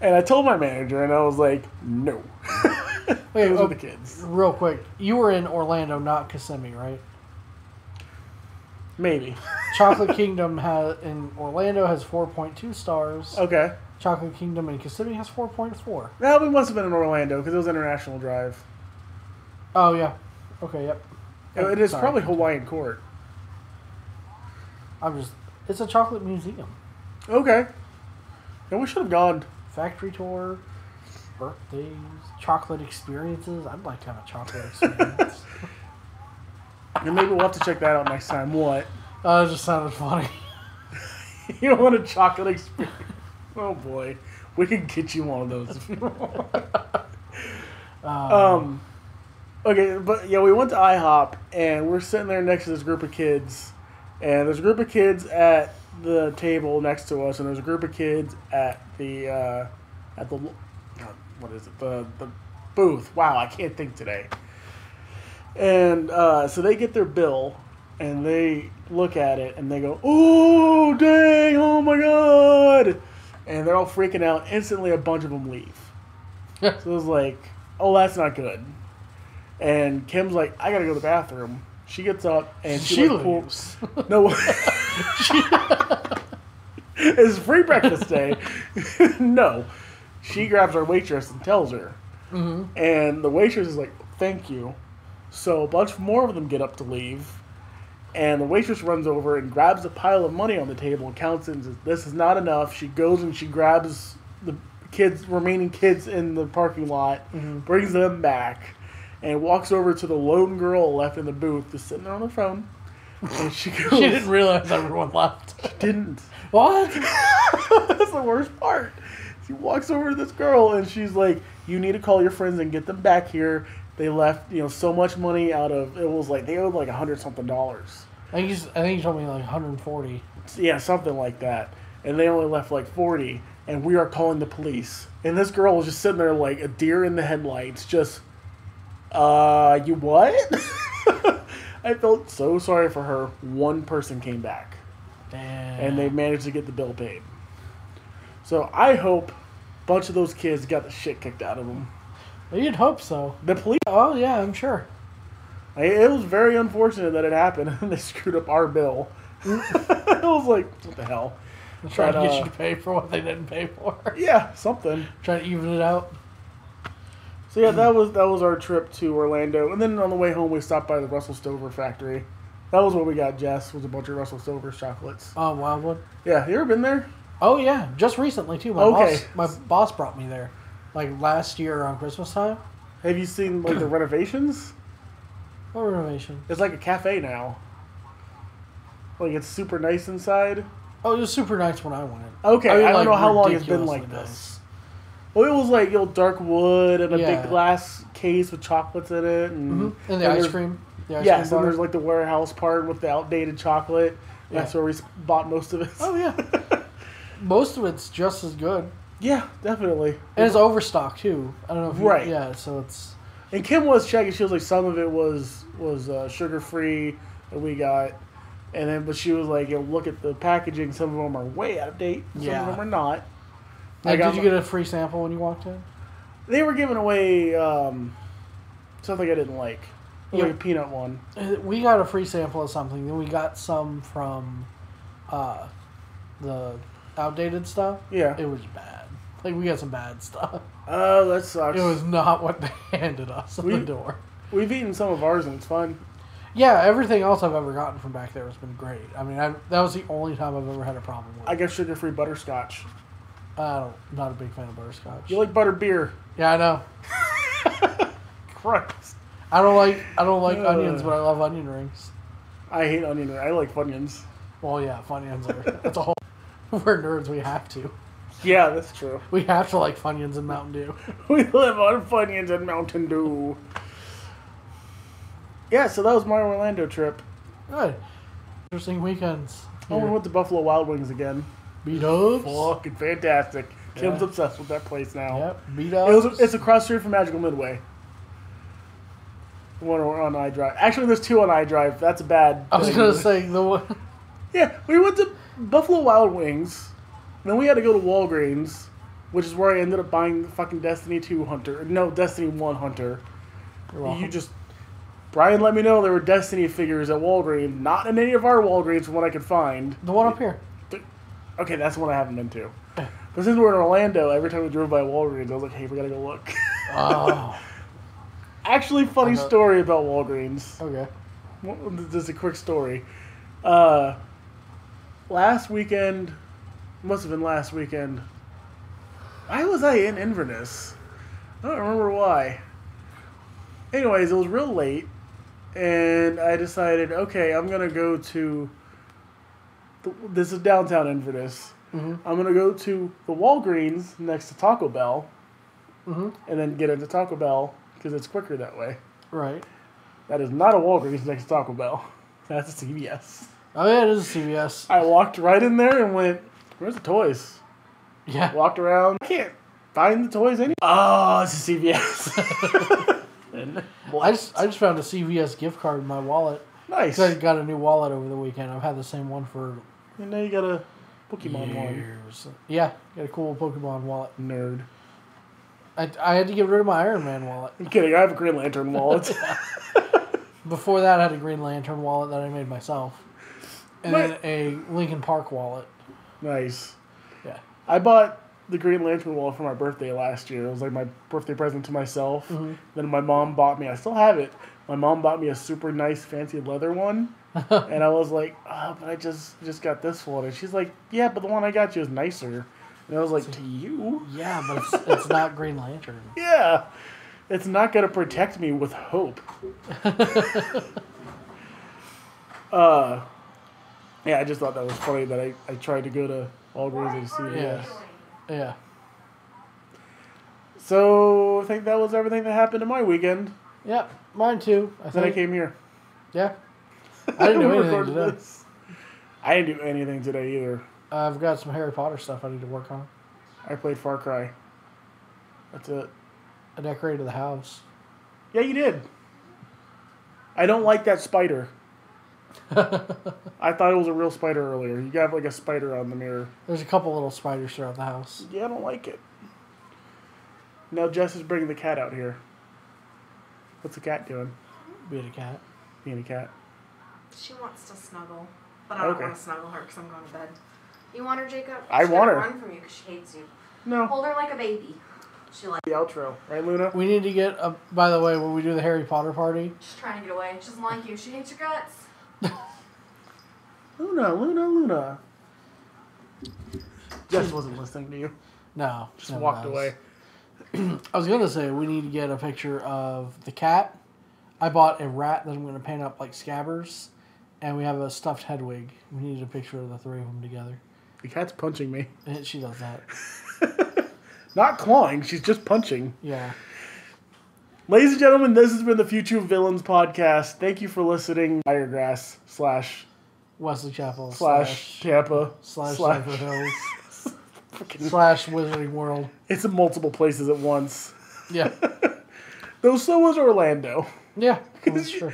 [SPEAKER 1] and I told my manager and I was like, no.
[SPEAKER 2] Wait,
[SPEAKER 1] Those
[SPEAKER 2] oh,
[SPEAKER 1] are the kids.
[SPEAKER 2] Real quick, you were in Orlando, not Kissimmee, right?
[SPEAKER 1] Maybe.
[SPEAKER 2] Chocolate Kingdom has in Orlando has 4.2 stars.
[SPEAKER 1] Okay.
[SPEAKER 2] Chocolate Kingdom in Kissimmee has 4.4.
[SPEAKER 1] Well, we must have been in Orlando because it was International Drive.
[SPEAKER 2] Oh yeah. Okay. Yep.
[SPEAKER 1] Oh, It is
[SPEAKER 2] Sorry.
[SPEAKER 1] probably Hawaiian Court.
[SPEAKER 2] I'm just. It's a chocolate museum.
[SPEAKER 1] Okay. And we should have gone.
[SPEAKER 2] Factory tour, birthdays, chocolate experiences. I'd like to have a chocolate experience.
[SPEAKER 1] And maybe we'll have to check that out next time. What?
[SPEAKER 2] Oh, that just sounded funny.
[SPEAKER 1] You don't want a chocolate experience? Oh boy. We can get you one of those if you want. Um, okay, but yeah, we went to IHOP and we're sitting there next to this group of kids, and there's a group of kids at the table next to us, and there's a group of kids at the uh, at the what is it the the booth. Wow, I can't think today. And uh, so they get their bill, and they look at it, and they go, "Oh dang! Oh my god!" And they're all freaking out. Instantly, a bunch of them leave. So it was like, oh, that's not good. And Kim's like, I gotta go to the bathroom. She gets up and she,
[SPEAKER 2] she
[SPEAKER 1] like,
[SPEAKER 2] leaves.
[SPEAKER 1] No. it's free breakfast day. no. She grabs our waitress and tells her.
[SPEAKER 2] hmm
[SPEAKER 1] And the waitress is like, thank you. So a bunch more of them get up to leave. And the waitress runs over and grabs a pile of money on the table and counts it and says, This is not enough. She goes and she grabs the kids, remaining kids in the parking lot, brings them back, and walks over to the lone girl left in the booth, just sitting there on the phone. And she goes,
[SPEAKER 2] She didn't realize everyone left.
[SPEAKER 1] She didn't.
[SPEAKER 2] What?
[SPEAKER 1] That's the worst part. She walks over to this girl and she's like, "You need to call your friends and get them back here. They left, you know, so much money out of it was like they owed like a hundred something dollars.
[SPEAKER 2] I think, he's, I think he told me like 140.
[SPEAKER 1] Yeah, something like that. And they only left like forty. And we are calling the police. And this girl was just sitting there like a deer in the headlights, just, uh, you what? I felt so sorry for her. One person came back.
[SPEAKER 2] Damn.
[SPEAKER 1] and they managed to get the bill paid. So I hope a bunch of those kids got the shit kicked out of them.
[SPEAKER 2] You'd hope so.
[SPEAKER 1] The police.
[SPEAKER 2] Oh, yeah, I'm sure.
[SPEAKER 1] It was very unfortunate that it happened, and they screwed up our bill. I was like, what the hell?
[SPEAKER 2] They're trying
[SPEAKER 1] But,
[SPEAKER 2] to get
[SPEAKER 1] uh,
[SPEAKER 2] you to pay for what they didn't pay for.
[SPEAKER 1] Yeah, something.
[SPEAKER 2] trying to even it out.
[SPEAKER 1] So yeah, that was that was our trip to Orlando, and then on the way home we stopped by the Russell Stover factory. That was what we got. Jess was a bunch of Russell Stover's chocolates.
[SPEAKER 2] Oh, Wildwood.
[SPEAKER 1] Yeah, you ever been there?
[SPEAKER 2] Oh, yeah, just recently, too. My,
[SPEAKER 1] Okay.
[SPEAKER 2] boss, my boss brought me there. Like last year around Christmas time.
[SPEAKER 1] Have you seen like the renovations?
[SPEAKER 2] What renovation?
[SPEAKER 1] It's like a cafe now. Like it's super nice inside.
[SPEAKER 2] Oh, it was super nice when I went.
[SPEAKER 1] Okay, I,
[SPEAKER 2] mean,
[SPEAKER 1] don't
[SPEAKER 2] like,
[SPEAKER 1] know how long it's been like this. Well, it was like you know dark wood and a
[SPEAKER 2] Yeah.
[SPEAKER 1] big glass case with chocolates in it, and,
[SPEAKER 2] Mhm. And the ice
[SPEAKER 1] there's-
[SPEAKER 2] cream. The ice
[SPEAKER 1] Yes,
[SPEAKER 2] cream
[SPEAKER 1] and
[SPEAKER 2] bar.
[SPEAKER 1] there's like the warehouse part with the outdated chocolate. That's where we s- bought most of it.
[SPEAKER 2] Oh yeah. Most of it's just as good,
[SPEAKER 1] yeah, definitely.
[SPEAKER 2] and it's overstock too. I don't know if you,
[SPEAKER 1] Right.
[SPEAKER 2] Yeah, so it's
[SPEAKER 1] And Kim was checking. She was like, some of it was was uh, sugar free that we got, and then but she was like, you know, look at the packaging. Some of them are way out of date. Some
[SPEAKER 2] Yeah.
[SPEAKER 1] of them are not.
[SPEAKER 2] Like, did you
[SPEAKER 1] my-
[SPEAKER 2] get a free sample when you walked in?
[SPEAKER 1] They were giving away um, something I didn't like, like
[SPEAKER 2] Yeah.
[SPEAKER 1] a peanut one.
[SPEAKER 2] Uh, We got a free sample of something. Then we got some from uh, the outdated stuff.
[SPEAKER 1] Yeah.
[SPEAKER 2] It was bad. Like we got some bad stuff.
[SPEAKER 1] Oh, that sucks.
[SPEAKER 2] It was not what they handed us at
[SPEAKER 1] We-
[SPEAKER 2] the door.
[SPEAKER 1] We've eaten some of ours and it's fun.
[SPEAKER 2] Yeah, everything else I've ever gotten from back there has been great. I mean, I, that was the only time I've ever had a problem with.
[SPEAKER 1] I got sugar free butterscotch.
[SPEAKER 2] I don't, not a big fan of butterscotch.
[SPEAKER 1] You like butter beer?
[SPEAKER 2] yeah, I know.
[SPEAKER 1] Christ.
[SPEAKER 2] I don't like I don't like
[SPEAKER 1] Uh.
[SPEAKER 2] onions, but I love onion rings.
[SPEAKER 1] I hate onion. rings. I like Funyuns.
[SPEAKER 2] Well, yeah, Funyuns are. That's a whole. We're nerds. We have to.
[SPEAKER 1] Yeah, that's true.
[SPEAKER 2] We have to like Funyuns and Mountain Dew.
[SPEAKER 1] We live on Funyuns and Mountain Dew. Yeah, so that was my Orlando trip.
[SPEAKER 2] Good. Interesting weekends.
[SPEAKER 1] Oh, we went to Buffalo Wild Wings again.
[SPEAKER 2] Beat ups.
[SPEAKER 1] Fucking fantastic. Kim's
[SPEAKER 2] Yeah.
[SPEAKER 1] obsessed with that place now.
[SPEAKER 2] Yep. Beat
[SPEAKER 1] It was, it's across the street from Magical Midway. One on iDrive. Actually, there's two on iDrive. That's a bad.
[SPEAKER 2] I was
[SPEAKER 1] thing.
[SPEAKER 2] gonna say the one.
[SPEAKER 1] Yeah, we went to Buffalo Wild Wings. Then we had to go to Walgreens, which is where I ended up buying the fucking Destiny 2 Hunter. No, Destiny 1 Hunter. You just. Bryan let me know there were Destiny figures at Walgreens, not in any of our Walgreens from what I could find.
[SPEAKER 2] the one up here.
[SPEAKER 1] Okay, that's the one I haven't been to. But since we're in Orlando, every time we drove by Walgreens, I was like, hey, we gotta go look.
[SPEAKER 2] Oh.
[SPEAKER 1] Actually, funny story about Walgreens.
[SPEAKER 2] okay.
[SPEAKER 1] Just a quick story. Uh, last weekend, must have been last weekend. Why was I in Inverness? I don't remember why. Anyways, it was real late, and I decided, okay, I'm gonna go to. The, this is downtown Inverness.
[SPEAKER 2] Mhm.
[SPEAKER 1] I'm gonna go to the Walgreens next to Taco Bell,
[SPEAKER 2] Mhm.
[SPEAKER 1] and then get into Taco Bell because it's quicker that way.
[SPEAKER 2] Right.
[SPEAKER 1] That is not a Walgreens next to Taco Bell. That's a CVS.
[SPEAKER 2] Oh yeah, it is a CVS.
[SPEAKER 1] I walked right in there and went, "Where's the toys?"
[SPEAKER 2] Yeah.
[SPEAKER 1] Walked around. I can't find the toys any. Oh, it's a CVS. And
[SPEAKER 2] I just I just found a CVS gift card in my wallet.
[SPEAKER 1] nice.
[SPEAKER 2] I got a new wallet over the weekend. I've had the same one for
[SPEAKER 1] And now you got a Pokemon one.
[SPEAKER 2] years. Yeah, got a cool Pokemon wallet.
[SPEAKER 1] Nerd.
[SPEAKER 2] I, I had to get rid of my Iron Man wallet.
[SPEAKER 1] I'm kidding. I have a Green Lantern wallet.
[SPEAKER 2] Before that, I had a Green Lantern wallet that I made myself, and a Linkin Park wallet.
[SPEAKER 1] nice.
[SPEAKER 2] Yeah.
[SPEAKER 1] I bought the Green Lantern wallet for my birthday last year. It was like my birthday present to myself.
[SPEAKER 2] Mm-hmm.
[SPEAKER 1] Then my mom bought me. I still have it. My mom bought me a super nice, fancy leather one, and I was like, oh, but I just just got this one. And she's like, yeah, but the one I got you is nicer. And I was like, to you?
[SPEAKER 2] Yeah, but it's, it's not Green Lantern.
[SPEAKER 1] Yeah. It's not going to protect me with hope. uh, yeah, I just thought that was funny that I, I tried to go to Walgreens and see
[SPEAKER 2] Yeah.
[SPEAKER 1] this.
[SPEAKER 2] Yeah.
[SPEAKER 1] So I think that was everything that happened in my weekend.
[SPEAKER 2] Yeah, mine too. I
[SPEAKER 1] Then I came here.
[SPEAKER 2] Yeah. I didn't do anything today.
[SPEAKER 1] this. I didn't do anything today either.
[SPEAKER 2] I've got some Harry Potter stuff I need to work on.
[SPEAKER 1] I played Far Cry. That's it.
[SPEAKER 2] I decorated the house.
[SPEAKER 1] Yeah, you did. I don't like that spider. I thought it was a real spider earlier. You got like a spider on the mirror.
[SPEAKER 2] There's a couple little spiders throughout the house.
[SPEAKER 1] Yeah, I don't like it. Now Jess is bringing the cat out here. What's the cat doing?
[SPEAKER 2] Being a cat.
[SPEAKER 1] Being a cat.
[SPEAKER 3] She wants to snuggle, but I don't
[SPEAKER 1] Okay.
[SPEAKER 3] want to snuggle her because I'm going to bed. You want her, Jacob?
[SPEAKER 1] I want her.
[SPEAKER 3] Run from you because she hates you.
[SPEAKER 1] No.
[SPEAKER 3] Hold her like a baby. She likes
[SPEAKER 1] The outro, right, Luna?
[SPEAKER 2] We need to get a. By the way, when we do the Harry Potter party,
[SPEAKER 3] she's trying to get away. She doesn't like you. She hates your guts.
[SPEAKER 1] Luna, Luna, Luna. Jess wasn't listening to you.
[SPEAKER 2] no,
[SPEAKER 1] Just
[SPEAKER 2] never
[SPEAKER 1] walked away.
[SPEAKER 2] I was gonna say we need to get a picture of the cat. I bought a rat that I'm gonna paint up like scabbers, and we have a stuffed Hedwig. We need a picture of the three of them together.
[SPEAKER 1] The cat's punching me.
[SPEAKER 2] And she does that.
[SPEAKER 1] Not clawing, she's just punching.
[SPEAKER 2] Yeah.
[SPEAKER 1] Ladies and gentlemen, this has been the Few True Villains podcast. Thank you for listening. Wiregrass slash
[SPEAKER 2] Wesley Chapel
[SPEAKER 1] slash Tampa
[SPEAKER 2] slash
[SPEAKER 1] slash. Zephyrhills
[SPEAKER 2] slash Wizarding World.
[SPEAKER 1] It's in multiple places at once.
[SPEAKER 2] Yeah.
[SPEAKER 1] Though so was Orlando.
[SPEAKER 2] Yeah. That's true.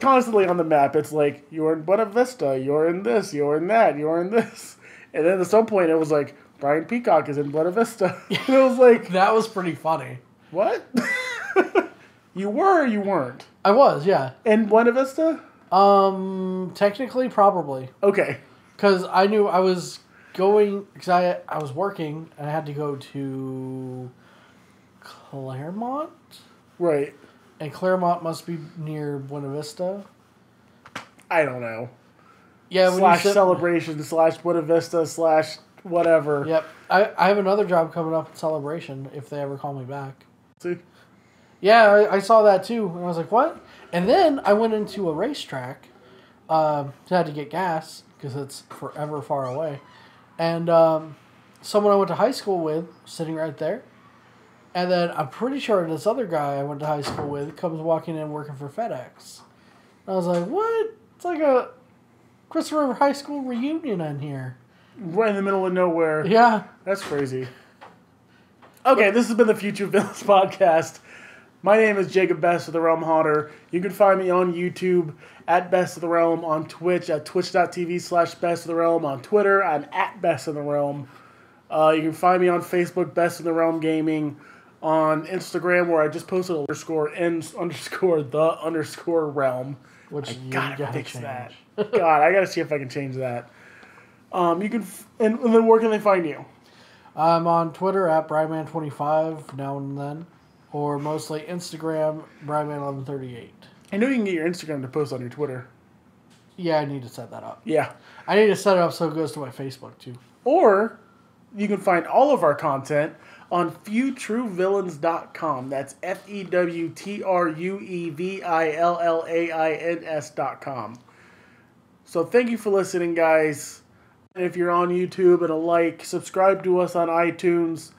[SPEAKER 1] Constantly on the map, it's like you're in Buena Vista, you're in this, you're in that, you're in this, and then at some point it was like Bryan Peacock is in Buena Vista. and it was like,
[SPEAKER 2] That was pretty funny.
[SPEAKER 1] what? you were or you weren't
[SPEAKER 2] I was, yeah.
[SPEAKER 1] in Buena Vista?
[SPEAKER 2] Um, technically, probably.
[SPEAKER 1] Okay.
[SPEAKER 2] Because I knew I was going, because I, I was working and I had to go to Clermont.
[SPEAKER 1] Right.
[SPEAKER 2] And Clermont must be near Buena Vista.
[SPEAKER 1] I don't know.
[SPEAKER 2] Yeah,
[SPEAKER 1] slash
[SPEAKER 2] said-
[SPEAKER 1] celebration slash Buena Vista slash whatever.
[SPEAKER 2] Yep. I, I have another job coming up in Celebration if they ever call me back.
[SPEAKER 1] See?
[SPEAKER 2] Yeah, I, I saw that too. And I was like, what? And then I went into a racetrack. Um, I had to get gas because it's forever far away. And um, someone I went to high school with sitting right there. And then I'm pretty sure this other guy I went to high school with comes walking in working for FedEx. And I was like, what? It's like a Crystal River High School reunion in here.
[SPEAKER 1] Right in the middle of nowhere.
[SPEAKER 2] Yeah.
[SPEAKER 1] That's crazy. Okay, this has been the Few True Villains podcast. My name is Jacob Best in the Realm Hauter. You can find me on YouTube at Best in the Realm, on Twitch at twitch.tv slash Best in the Realm, on Twitter I'm at Best in the Realm. Uh, you can find me on Facebook, Best in the Realm Gaming, on Instagram where I just posted underscore n underscore the underscore realm.
[SPEAKER 2] Which
[SPEAKER 1] I
[SPEAKER 2] you
[SPEAKER 1] gotta,
[SPEAKER 2] gotta
[SPEAKER 1] fix
[SPEAKER 2] change.
[SPEAKER 1] that. God, I gotta see if I can change that. Um, you can, f- and, and then where can they find you?
[SPEAKER 2] I'm on Twitter at Bryman25 now and then, or mostly Instagram Bryman1138.
[SPEAKER 1] I know you can get your Instagram to post on your Twitter.
[SPEAKER 2] Yeah, I need to set that up.
[SPEAKER 1] Yeah.
[SPEAKER 2] I need to set it up so it goes to my Facebook too.
[SPEAKER 1] Or you can find all of our content on fewtruevillains.com. That's F E W T R U E V I L L A I N S.com. So thank you for listening, guys. And if you're on YouTube and a like, subscribe to us on iTunes.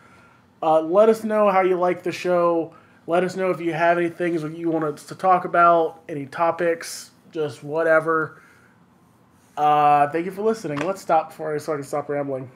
[SPEAKER 1] Uh, let us know how you like the show. Let us know if you have any things that you want us to talk about, any topics, just whatever. Uh, thank you for listening. Let's stop before I start to stop rambling.